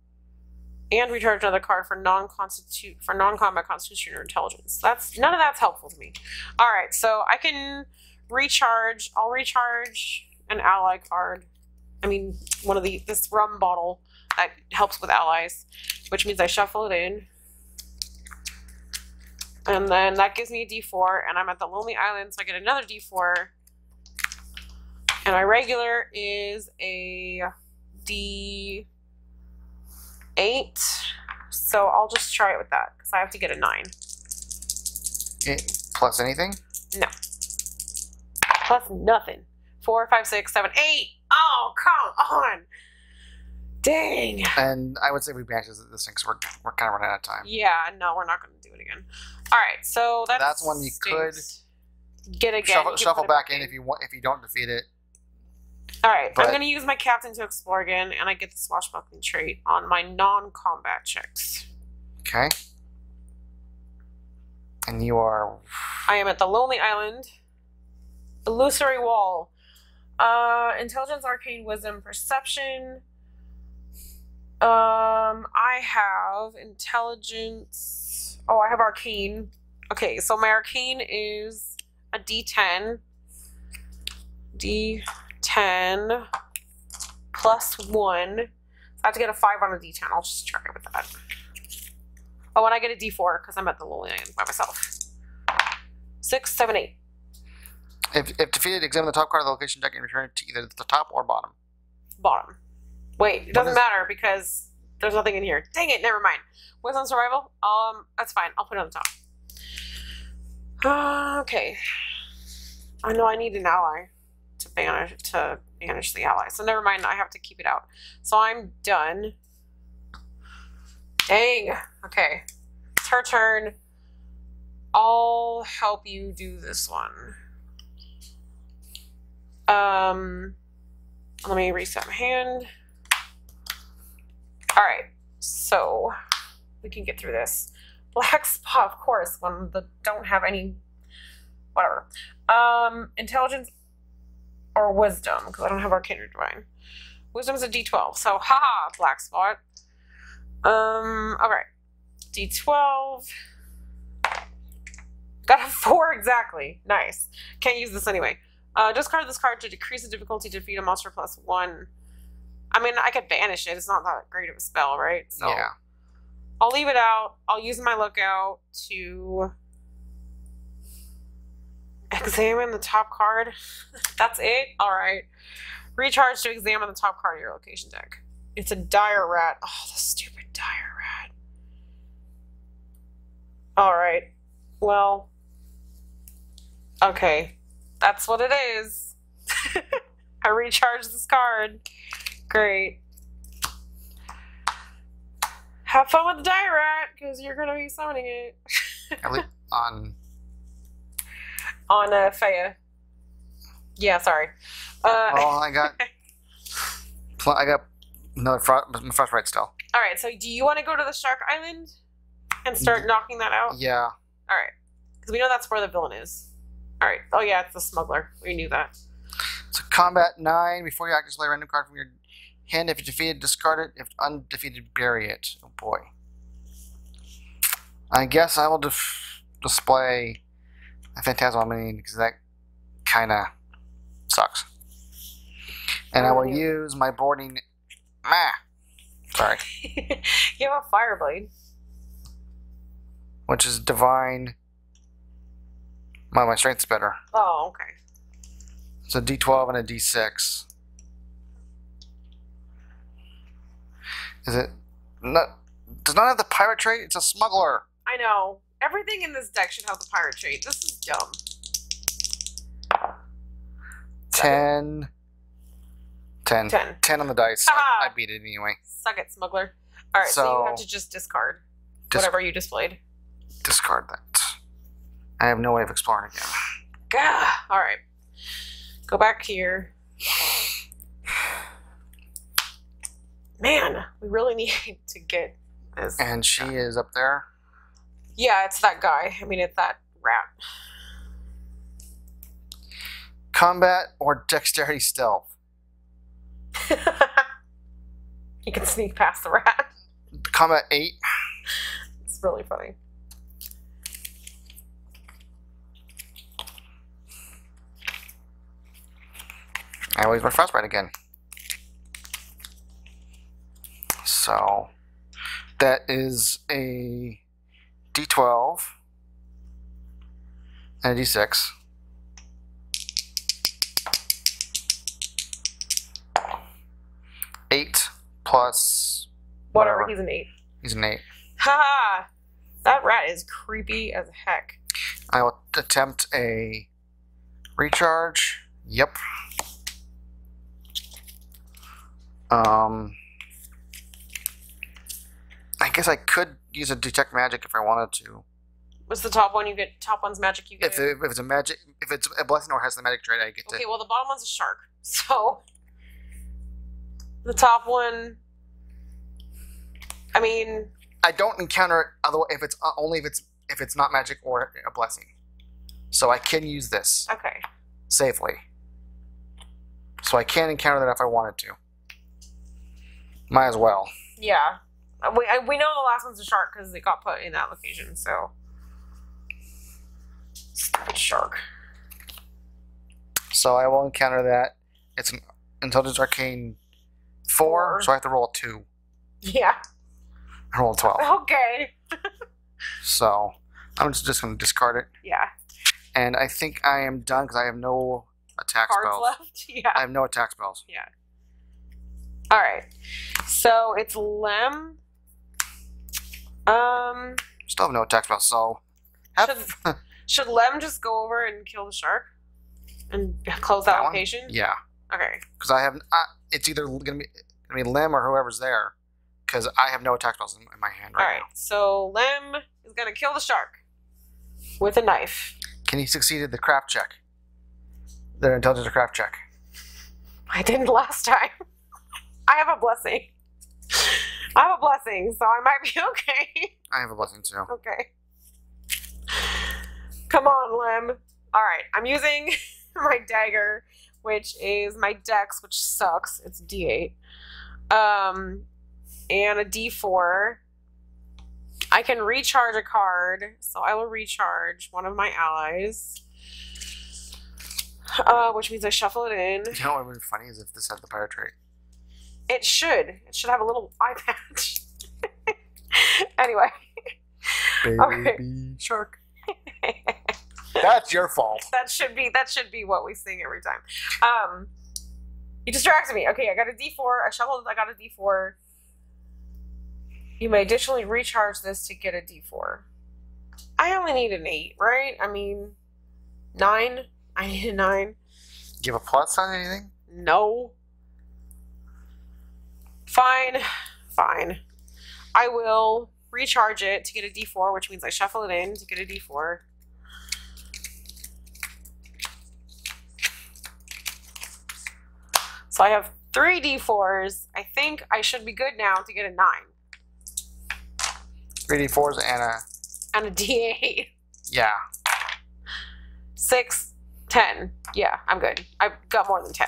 and recharge another card for non-constitute for non-combat constitution or intelligence. That's none of that's helpful to me. All right, so I can recharge. I'll recharge an ally card. I mean, one of the this rum bottle that helps with allies, which means I shuffle it in. And then that gives me a d4, and I'm at the Lonely Island, so I get another d4. And my regular is a d8. So I'll just try it with that, because I have to get a 9.
It, plus anything? No.
Plus nothing. Four, five, six, seven, eight. Oh, come on. Dang.
And I would say we banish this this thing because we're, we're kind of running out of time.
Yeah, no, we're not going to do it again. All right, so that's
That's one you could
get again.
shuffle shuffle back in if you want if you don't defeat it.
All right,
but-
I'm going to use my captain to explore again, and I get the swashbuckling trait on my non-combat checks.
Okay. And you are
I am at the Lonely Island. Illusory Wall. Uh, intelligence, arcane, wisdom, perception. Um, I have intelligence. Oh, I have arcane. Okay, so my arcane is a D10. D10 plus one. So I have to get a five on a D10. I'll just try with that. Oh, and I get a D4 because I'm at the Island by myself. Six, seven, eight.
if, if defeated, examine the top card of the location deck and return it to either the top or bottom.
bottom. Wait, it doesn't matter because there's nothing in here. Dang it, never mind. What's on survival? Um, that's fine. I'll put it on the top. Uh, okay. I know I need an ally to banish to banish the ally. So never mind, I have to keep it out. So I'm done. Dang. Okay. It's her turn. I'll help you do this one. Um let me reset my hand. All right, so we can get through this. Black spot, of course, when the don't have any, whatever. Um, intelligence or wisdom because I don't have arcane or divine. Wisdom's a D12, so haha, black spot. Um, all right, D12. Got a four exactly. Nice. Can't use this anyway. Uh, discard this card to decrease the difficulty to defeat a monster plus one. I mean, I could banish it. It's not that great of a spell, right? So
Yeah.
I'll leave it out. I'll use my lookout to examine the top card. That's it? All right. Recharge to examine the top card of your location deck. It's a dire rat. Oh, the stupid dire rat. All right. Well, okay. That's what it is. I recharge this card. Great. Have fun with the dire rat, because you're gonna be summoning it
on
on uh, Feiya. Yeah, sorry. Uh,
well, I got pl- I got no frost, frostbite still.
all right. So, do you want to go to the Shark Island and start knocking that out?
Yeah.
All right, because we know that's where the villain is. All right. Oh yeah, it's the smuggler. We knew that.
So combat nine. Before you activate a random card from your hand. If you're defeated, discard it. If undefeated, bury it. Oh boy. I guess I will def- display a Phantasmal Minion because that kind of sucks. And I will use my boarding. Ah, sorry.
you have a fire blade.
Which is divine. My my strength's better.
Oh, okay.
It's a D12 and a D6. Is it not? Does not have the pirate trait? It's a smuggler.
I know. Everything in this deck should have the pirate trait. This is dumb.
10. 10.
Ten.
10 on the dice. I, I beat it anyway.
Suck it, smuggler. All right, so, you have to just discard
Dis-
whatever you displayed.
discard that. I have no way of exploring again.
Gah. All right. Go back here. Man, we really need to get this.
And she is up there.
Yeah, it's that guy. I mean, it's that rat.
Combat or dexterity stealth.
you can sneak past the rat.
combat eight.
It's really funny.
I always my frostbite again. So that is a D12 and a D6. Eight plus
Whatever,
Whatever.
he's an eight.
he's an eight.
Ha! That rat is creepy as heck.
I will attempt a recharge. Yep. Um, I guess I could use a detect magic if I wanted to.
What's the top one? You get top one's magic. You get.
If, it, if it's a magic, if it's a blessing or has the magic trait, I get to.
okay, well the bottom one's a shark. So the top one. I mean,
I don't encounter it other if it's uh, only if it's if it's not magic or a blessing. So I can use this
okay.
safely. So I can encounter that if I wanted to. Might as well.
Yeah. We, I, we know the last one's a shark because it got put in that location, so. Stupid shark.
So I will encounter that. It's an intelligence arcane four,
Four.
so I have to roll a two.
Yeah.
I roll a twelve.
Okay.
So I'm just, just going to discard it.
Yeah.
And I think I am done because I have no attack
Cards
spells.
left. Yeah.
I have no attack spells. Yeah.
All right. So it's Lem. Um,
Still have no attack spells. So have,
should Lem just go over and kill the shark and close that,
That
location?
yeah,
Okay.
because I have. Uh, it's either going to be to be Lem or whoever's there, because I have no attack spells in, in my hand right,
All
right,
right. So Lem is gonna kill the shark with a knife.
Can he succeed at the craft check? The intelligence or craft check.
I didn't last time. I have a blessing. I have a blessing, so I might be okay.
I have a blessing too.
okay. Come on, Lem. All right, I'm using my dagger, which is my dex, which sucks. It's D8. Um, and a D4. I can recharge a card, so I will recharge one of my allies. Uh, which means I shuffle it in.
You know what would be funny is if this had the pirate trait.
It should. It should have a little eye patch. anyway.
Baby
Okay.
shark. That's your fault.
that should be that should be what we sing every time. Um you distracted me. Okay, I got a D four. I shuffled I got a D four. You may additionally recharge this to get a D four. I only need an eight, right? I mean nine. I need a nine.
Give a plus on anything?
No. Fine. Fine. I will recharge it to get a D4, which means I shuffle it in to get a D4. So I have three D4s. I think I should be good now to get a 9
Three D fours and a
and a D8.
yeah.
Six, ten. Yeah, I'm good. I've got more than 10.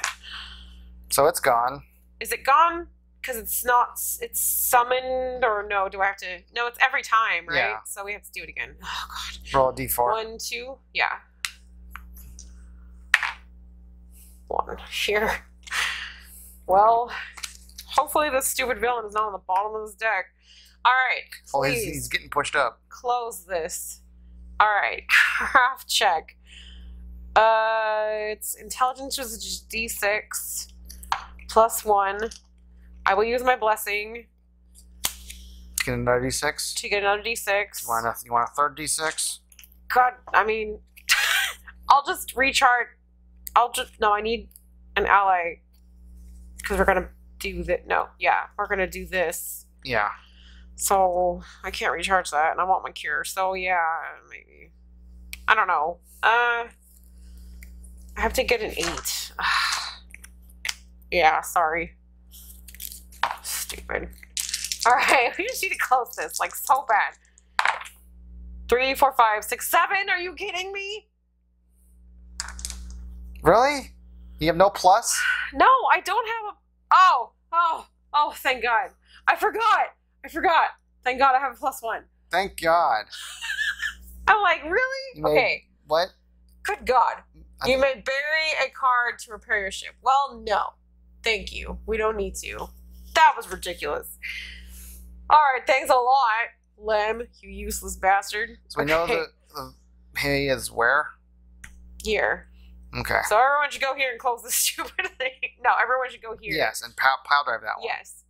So it's gone.
Is it gone? Because it's not. It's summoned, or no? Do I have to? No, it's every time, right?
Yeah.
So we have to do it again. Oh God.
Roll a D four.
One, two, yeah. One here. Well, hopefully this stupid villain is not on the bottom of this deck. All right,
Oh, he's, he's getting pushed up.
close this. All right, craft check. Uh, it's intelligence is just d6 plus one. I will use my blessing
Get another D six.
to get another d6.
You want a you want a third D six?
God, I mean, I'll just recharge. I'll just no. I need an ally because we're gonna do that. No, yeah, we're gonna do this.
Yeah.
So I can't recharge that, and I want my cure. So yeah, maybe. I don't know. Uh, I have to get an eight. yeah, sorry. Stupid. All right, we just need to close this like so bad. Three, four, five, six, seven. Are you kidding me?
Really? You have no plus?
No, I don't have a. Oh, oh, oh! Thank God. I forgot. I forgot. Thank God I have a plus one.
Thank God.
I'm like, really?
You made-
okay.
What?
Good God.
I-
You may bury a card to repair your ship. Well, no. Thank you. We don't need to. That was ridiculous. Alright, thanks a lot, Lem, you useless bastard.
So we know that the he is where?
Here.
Okay.
So everyone should go here and close this stupid thing. No, everyone should go here.
Yes, and pile, pile drive that one.
Yes.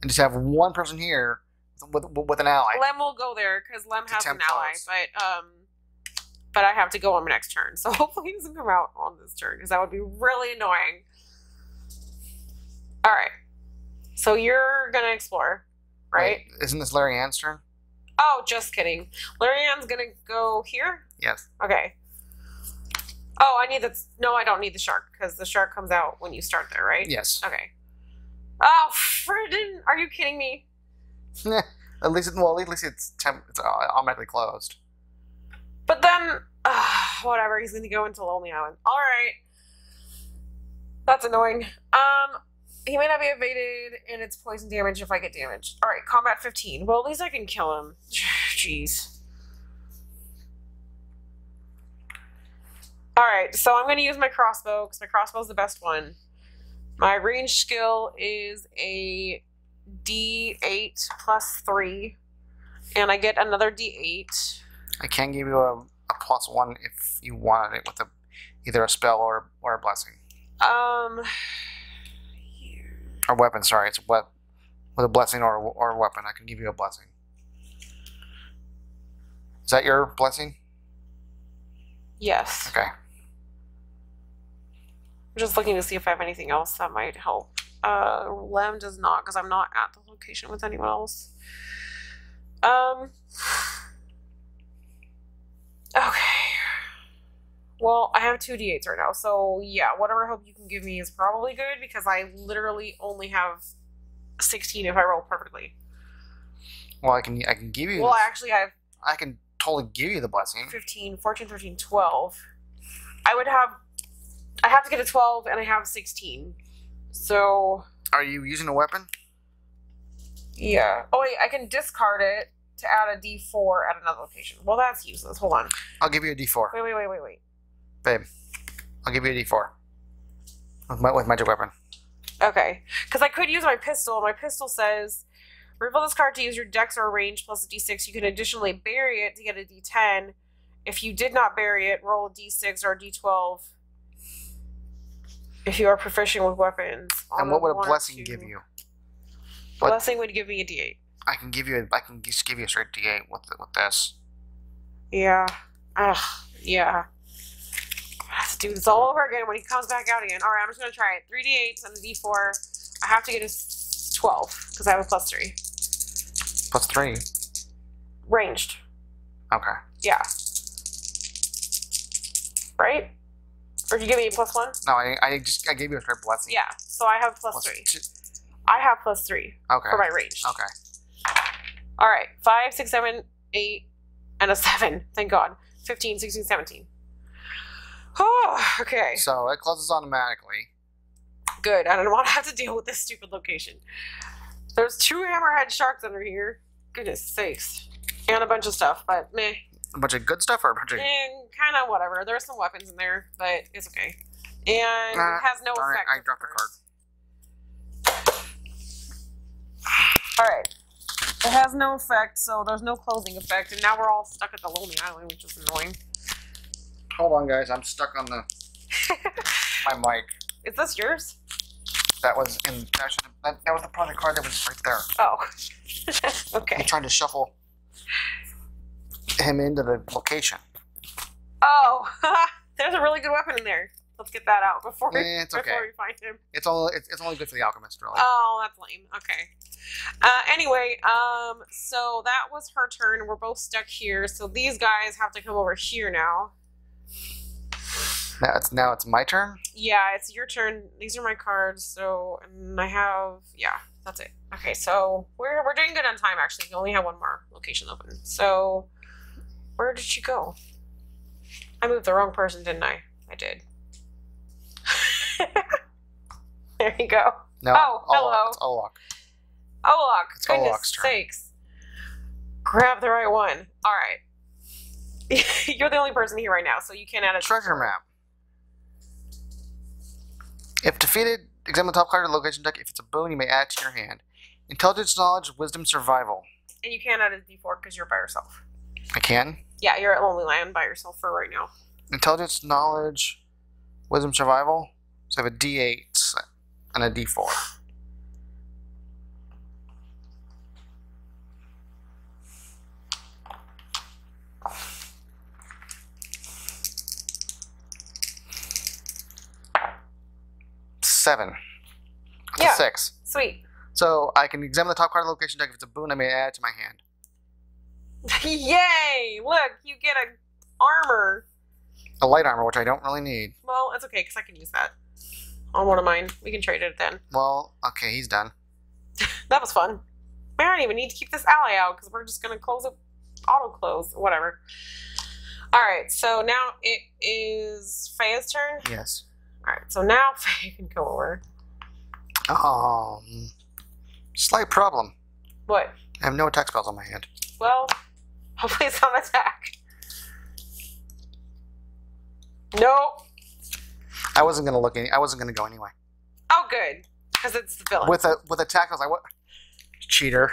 And just have one person here with, with, with an ally.
Lem will go there because Lem has an ally,
close.
but um, but I have to go on my next turn. So hopefully he doesn't come out on this turn because that would be really annoying. All right. So you're gonna explore, right?
Wait, isn't this Lirianne's turn?
Oh, just kidding. Lirianne's gonna go here.
Yes.
Okay. Oh, I need the no. I don't need the shark because the shark comes out when you start there, right?
Yes.
Okay. Oh, Ferdin, are you kidding me?
at least, well, at least it's temp, it's uh, automatically closed.
But then, uh, whatever. He's going to go into Lonely Island. All right. That's annoying. Um, he may not be evaded, and it's poison damage if I get damaged. All right, combat 15. Well, at least I can kill him. Jeez. All right, so I'm going to use my crossbow because my crossbow is the best one. My range skill is a D8 plus three, and I get another D8.
I can give you a, a plus one if you wanted it with a either a spell or or a blessing
Um,
or weapon. Sorry, it's a with a blessing or or a weapon. I can give you a blessing. Is that your blessing?
yes.
Okay.
I'm just looking to see if I have anything else that might help. Uh, Lem does not because I'm not at the location with anyone else. Um. Okay. Well, I have two d8s right now, so yeah, whatever help you can give me is probably good because I literally only have 16 if I roll perfectly.
Well, I can I can give you.
Well, actually, I have
I can totally give you the blessing.
15, 14, 13, 12. I would have. I have to get a 12 and I have 16. So.
Are you using a weapon?
Yeah. Oh wait, I can discard it to add a D4 at another location. Well, that's useless. Hold on.
I'll give you a D4,
Wait, wait, wait, wait, wait.
Babe. I'll give you a D4 with my with magic weapon.
Okay, because I could use my pistol. My pistol says, reveal this card to use your dex or range plus a D6. You can additionally bury it to get a D10. If you did not bury it, roll a D6 or a D12. If you are proficient with weapons.
And what would a blessing give you? What-
Blessing would give me a D8.
I can give you a, I can just give you a straight D8 with with this.
Yeah. Ugh. Yeah. To do this all over again when he comes back out again. All right, I'm just gonna try it. Three d8s and a d4. I have to get a 12 because I have a plus three.
Plus three.
Ranged.
Okay.
Yeah. Right? Or did you give me a plus one?
No, I, I just I gave you a straight blessing.
Yeah. So I have plus
Plus
three.
two.
I have plus three
Okay.
for my range.
Okay.
All right. Five, six, seven, eight, and a seven. Thank God. 15, 16, 17. Oh, okay.
So it closes automatically.
Good. I don't want to have to deal with this stupid location. There's two hammerhead sharks under here. Goodness sakes. And a bunch of stuff, but meh.
A bunch of good stuff or a bunch of.
And kind of whatever. There's some weapons in there, but it's okay. And
Nah,
it ah, has no
darn it,
effect.
I dropped a
card. Alright. It has no effect, so there's no closing effect, and now we're all stuck at the Lonely Island, which is annoying.
Hold on, guys. I'm stuck on the my mic.
Is this yours?
That was in. That, should, that, that was the project card that was right there.
Oh. Okay.
I'm trying to shuffle him into the location.
Oh, there's a really good weapon in there. Let's get that out before,
Eh, it's okay.
before we find him.
It's all. It's, it's only good for the alchemist, really.
Oh, that's lame. Okay. Uh, anyway, um, so that was her turn. We're both stuck here, so these guys have to come over here now.
Now it's now it's my turn.
Yeah, it's your turn. These are my cards, so and I have yeah, that's it. Okay, so we're we're doing good on time actually. We only have one more location open. So where did she go? I moved the wrong person, didn't I? I did. there you go.
No.
Oh, hello.
It's Oloch.
Oloch,
It's
goodness
Oloch's turn.
sakes. Grab the right one. All right. You're the only person here right now, so you can't add a
Treasure map. If defeated, examine the top card of the location deck. If it's a boon, you may add it to your hand. Intelligence, knowledge, wisdom, survival.
And you can't add a d4 because you're by yourself.
I can.
Yeah, you're at Lonely Land by yourself for right now.
Intelligence, knowledge, wisdom, survival. So I have a D8 and a D4. Seven. That's
Yeah.
six.
Sweet.
So I can examine the top card of the location deck. If it's a boon, I may add it to my hand.
Yay! Look, you get a armor.
A light armor, which I don't really need.
Well, that's okay because I can use that on one of mine. We can trade it then.
Well, okay, he's done.
That was fun. I don't even need to keep this ally out because we're just gonna close it, auto close, whatever. All right, so now it is Feiya's turn.
Yes.
All right, so now Feiya can go over.
Um, slight problem.
What?
I have no attack spells on my hand.
Well, hopefully it's on attack. Nope.
I wasn't gonna look any. I wasn't gonna go anyway.
Oh, good, because it's the villain.
With a with a attack, I was like, what? Cheater.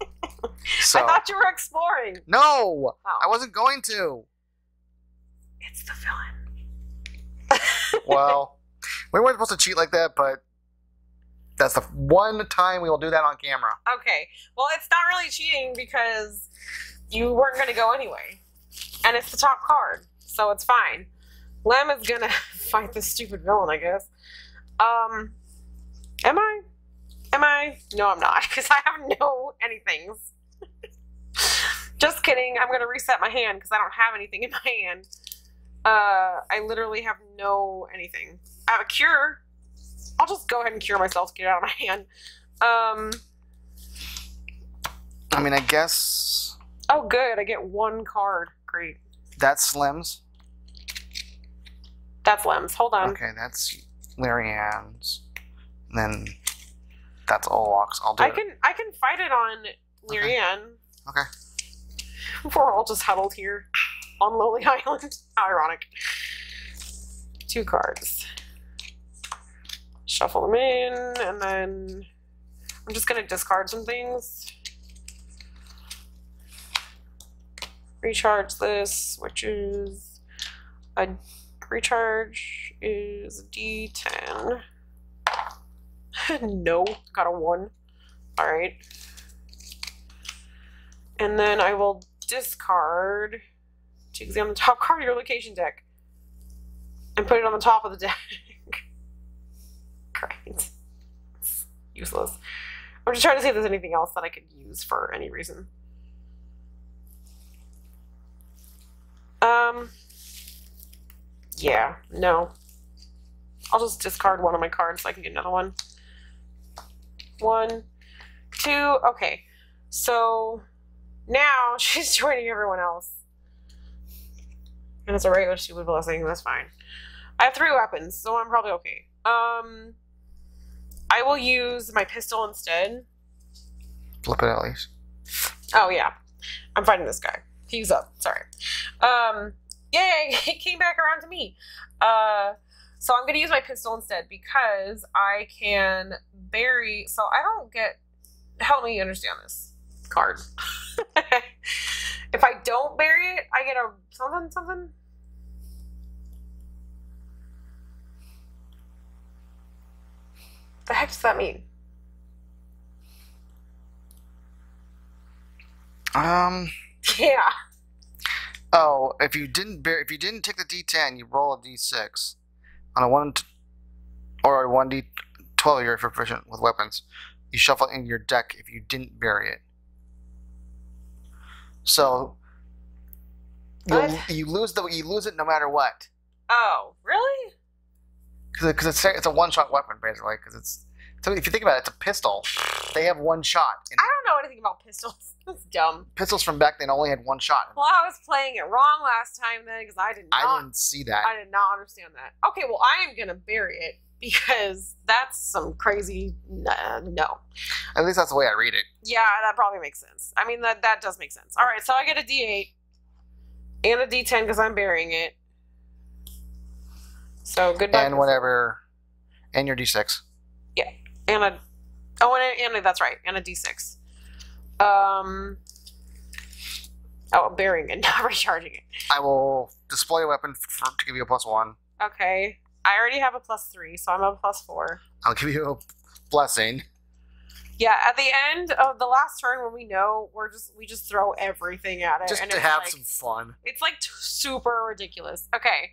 so
I thought you were exploring.
no,
Oh.
I wasn't going to.
It's the villain.
Well, we weren't supposed to cheat like that, but that's the one time we will do that on camera.
Okay. Well, it's not really cheating because you weren't going to go anyway. And it's the top card, so it's fine. Lem is going to fight this stupid villain, I guess. Um, am I? Am I? No, I'm not, because I have no anythings. Just kidding. I'm going to reset my hand because I don't have anything in my hand. Uh, I literally have no anything. I have a cure. I'll just go ahead and cure myself to get it out of my hand. Um,
I mean, I guess
Oh, good. I get one card. Great.
that's Slim's.
That's Lem's. Hold on.
Okay, that's Lirianne's. And then that's Oloch's. I'll do
I
it.
can I can fight it on Lirianne.
Okay.
We're all just huddled here on Lonely Island. How ironic. Two cards. Shuffle them in, and then I'm just gonna discard some things. Recharge this, which is a recharge is D10. no, got a one. All right. And then I will discard to examine the top card of your location deck and put it on the top of the deck. Great. It's useless. I'm just trying to see if there's anything else that I could use for any reason. Um. Yeah, no. I'll just discard one of my cards so I can get another one. One, two, okay. So now she's joining everyone else. And it's a regular stupid blessing, that's fine. I have three weapons, so I'm probably okay. Um I will use my pistol instead.
Flip it at least.
Oh yeah. I'm fighting this guy. He's up, sorry. Um yay, he came back around to me. Uh so I'm gonna use my pistol instead because I can bury so I don't get help me understand this card. if I don't bury it, I get a something something. The heck does that mean?
Um.
Yeah.
Oh, if you didn't bear, if you didn't take the D10, you roll a D6 on a one or a one D12. You're proficient with weapons. You shuffle in your deck if you didn't bury it. So you lose the you lose it no matter what
Oh, really?
Because it's it's a one shot weapon basically because it's So if you think about it, it's a pistol. They have one shot.
I don't know anything about pistols. That's dumb.
pistols from back then only had one shot.
Well, I was playing it wrong last time then because I did not.
I didn't see that.
I did not understand that. Okay, well, I am gonna bury it because that's some crazy. Uh, no.
At least that's the way I read it.
Yeah, that probably makes sense. I mean, that that does make sense. All right, so I get a D8 and a D10 because I'm burying it. So goodbye.
and whatever. And your d6.
Yeah, and a oh and, a, and a, that's right and a d6 um oh burying it not recharging it
I will display a weapon for, to give you a plus one.
okay i already have a plus three so i'm a plus four
I'll give you a blessing.
yeah at the end of the last turn when we know we're just we just throw everything at it
Just
and
to have
like,
some fun.
it's like super ridiculous okay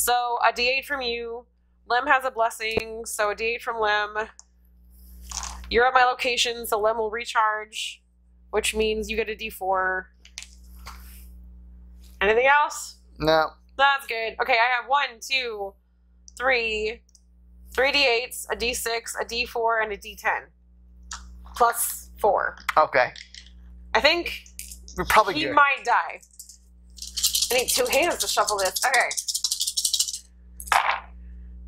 so a d8 from you Lem has a blessing so a d8 from Lem you're at my location so Lem will recharge which means you get a d4 anything else
No.
that's good okay i have one two three three d8s a d6 a d4 and a d10 plus four
Okay.
i think
We're probably
he
good.
might die. I need two hands to shuffle this. Okay.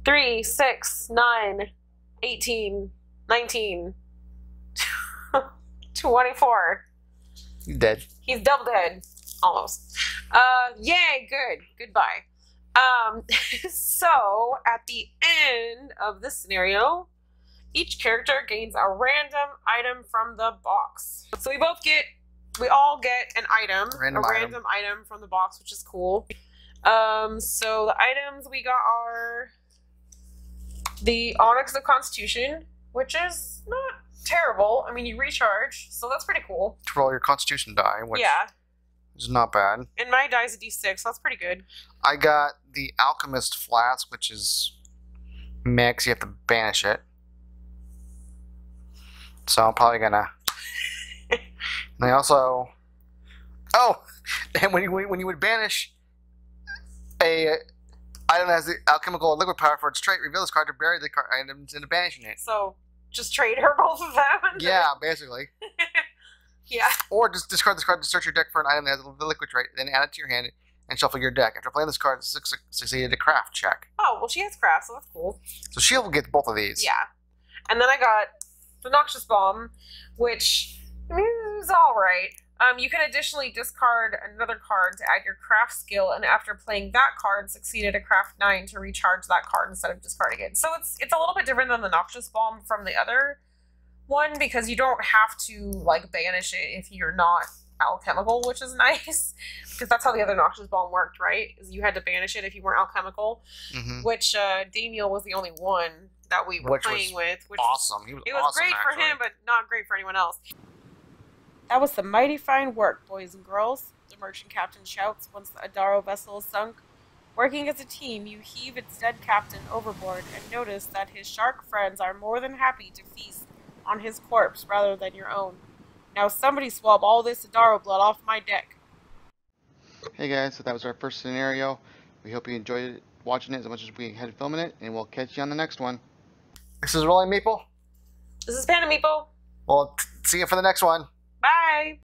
Three, six, nine, 18, 19, 24.
You're dead.
He's double dead. Almost. Uh, yay, good. Goodbye. Um, so at the end of this scenario, each character gains a random item from the box. So we both get, we all get an item,
Random
a
item.
random item from the box, which is cool. Um, so the items we got are the Onyx of Constitution, which is not terrible. I mean, you recharge, so that's pretty cool.
To roll your constitution die, which
yeah,
is not bad.
and my die is a d6, so that's pretty good.
I got the alchemist flask, which is mix. You have to banish it. So I'm probably gonna. and I also. Oh, and when you when you would banish a item that has the alchemical liquid power for its trait, reveal this card to bury the card items into banishing it.
So just trade her both of them.
Yeah, basically.
yeah.
Or just discard this card to search your deck for an item that has the liquid trait, then add it to your hand and shuffle your deck. After playing this card, suc- suc- succeeded a craft check.
Oh well, she has craft, so that's cool.
So she'll get both of these.
Yeah. And then I got the Noxious Bomb, which I mean, it was all right. Um, you can additionally discard another card to add your craft skill, and after playing that card, succeeded a craft nine to recharge that card instead of discarding it. So it's it's a little bit different than the Noxious Bomb from the other one because you don't have to like banish it if you're not alchemical, which is nice because that's how the other Noxious Bomb worked, right? Is you had to banish it if you weren't alchemical
hmm
which uh, Daniel was the only one that we were
Which was
playing with, which was,
Awesome. He was,
it was
awesome,
great for him, but not great for anyone else.
That was some mighty fine work, boys and girls, the merchant captain shouts once the Adaro vessel is sunk. Working as a team, you heave its dead captain overboard and notice that his shark friends are more than happy to feast on his corpse rather than your own. Now somebody swab all this Adaro blood off my deck.
Hey guys, so that was our first scenario. We hope you enjoyed it, watching it as much as we had filming it, and we'll catch you on the next one. This is Rolling Meeple.
This is Panda Meeple.
Well, see you for the next one.
Bye.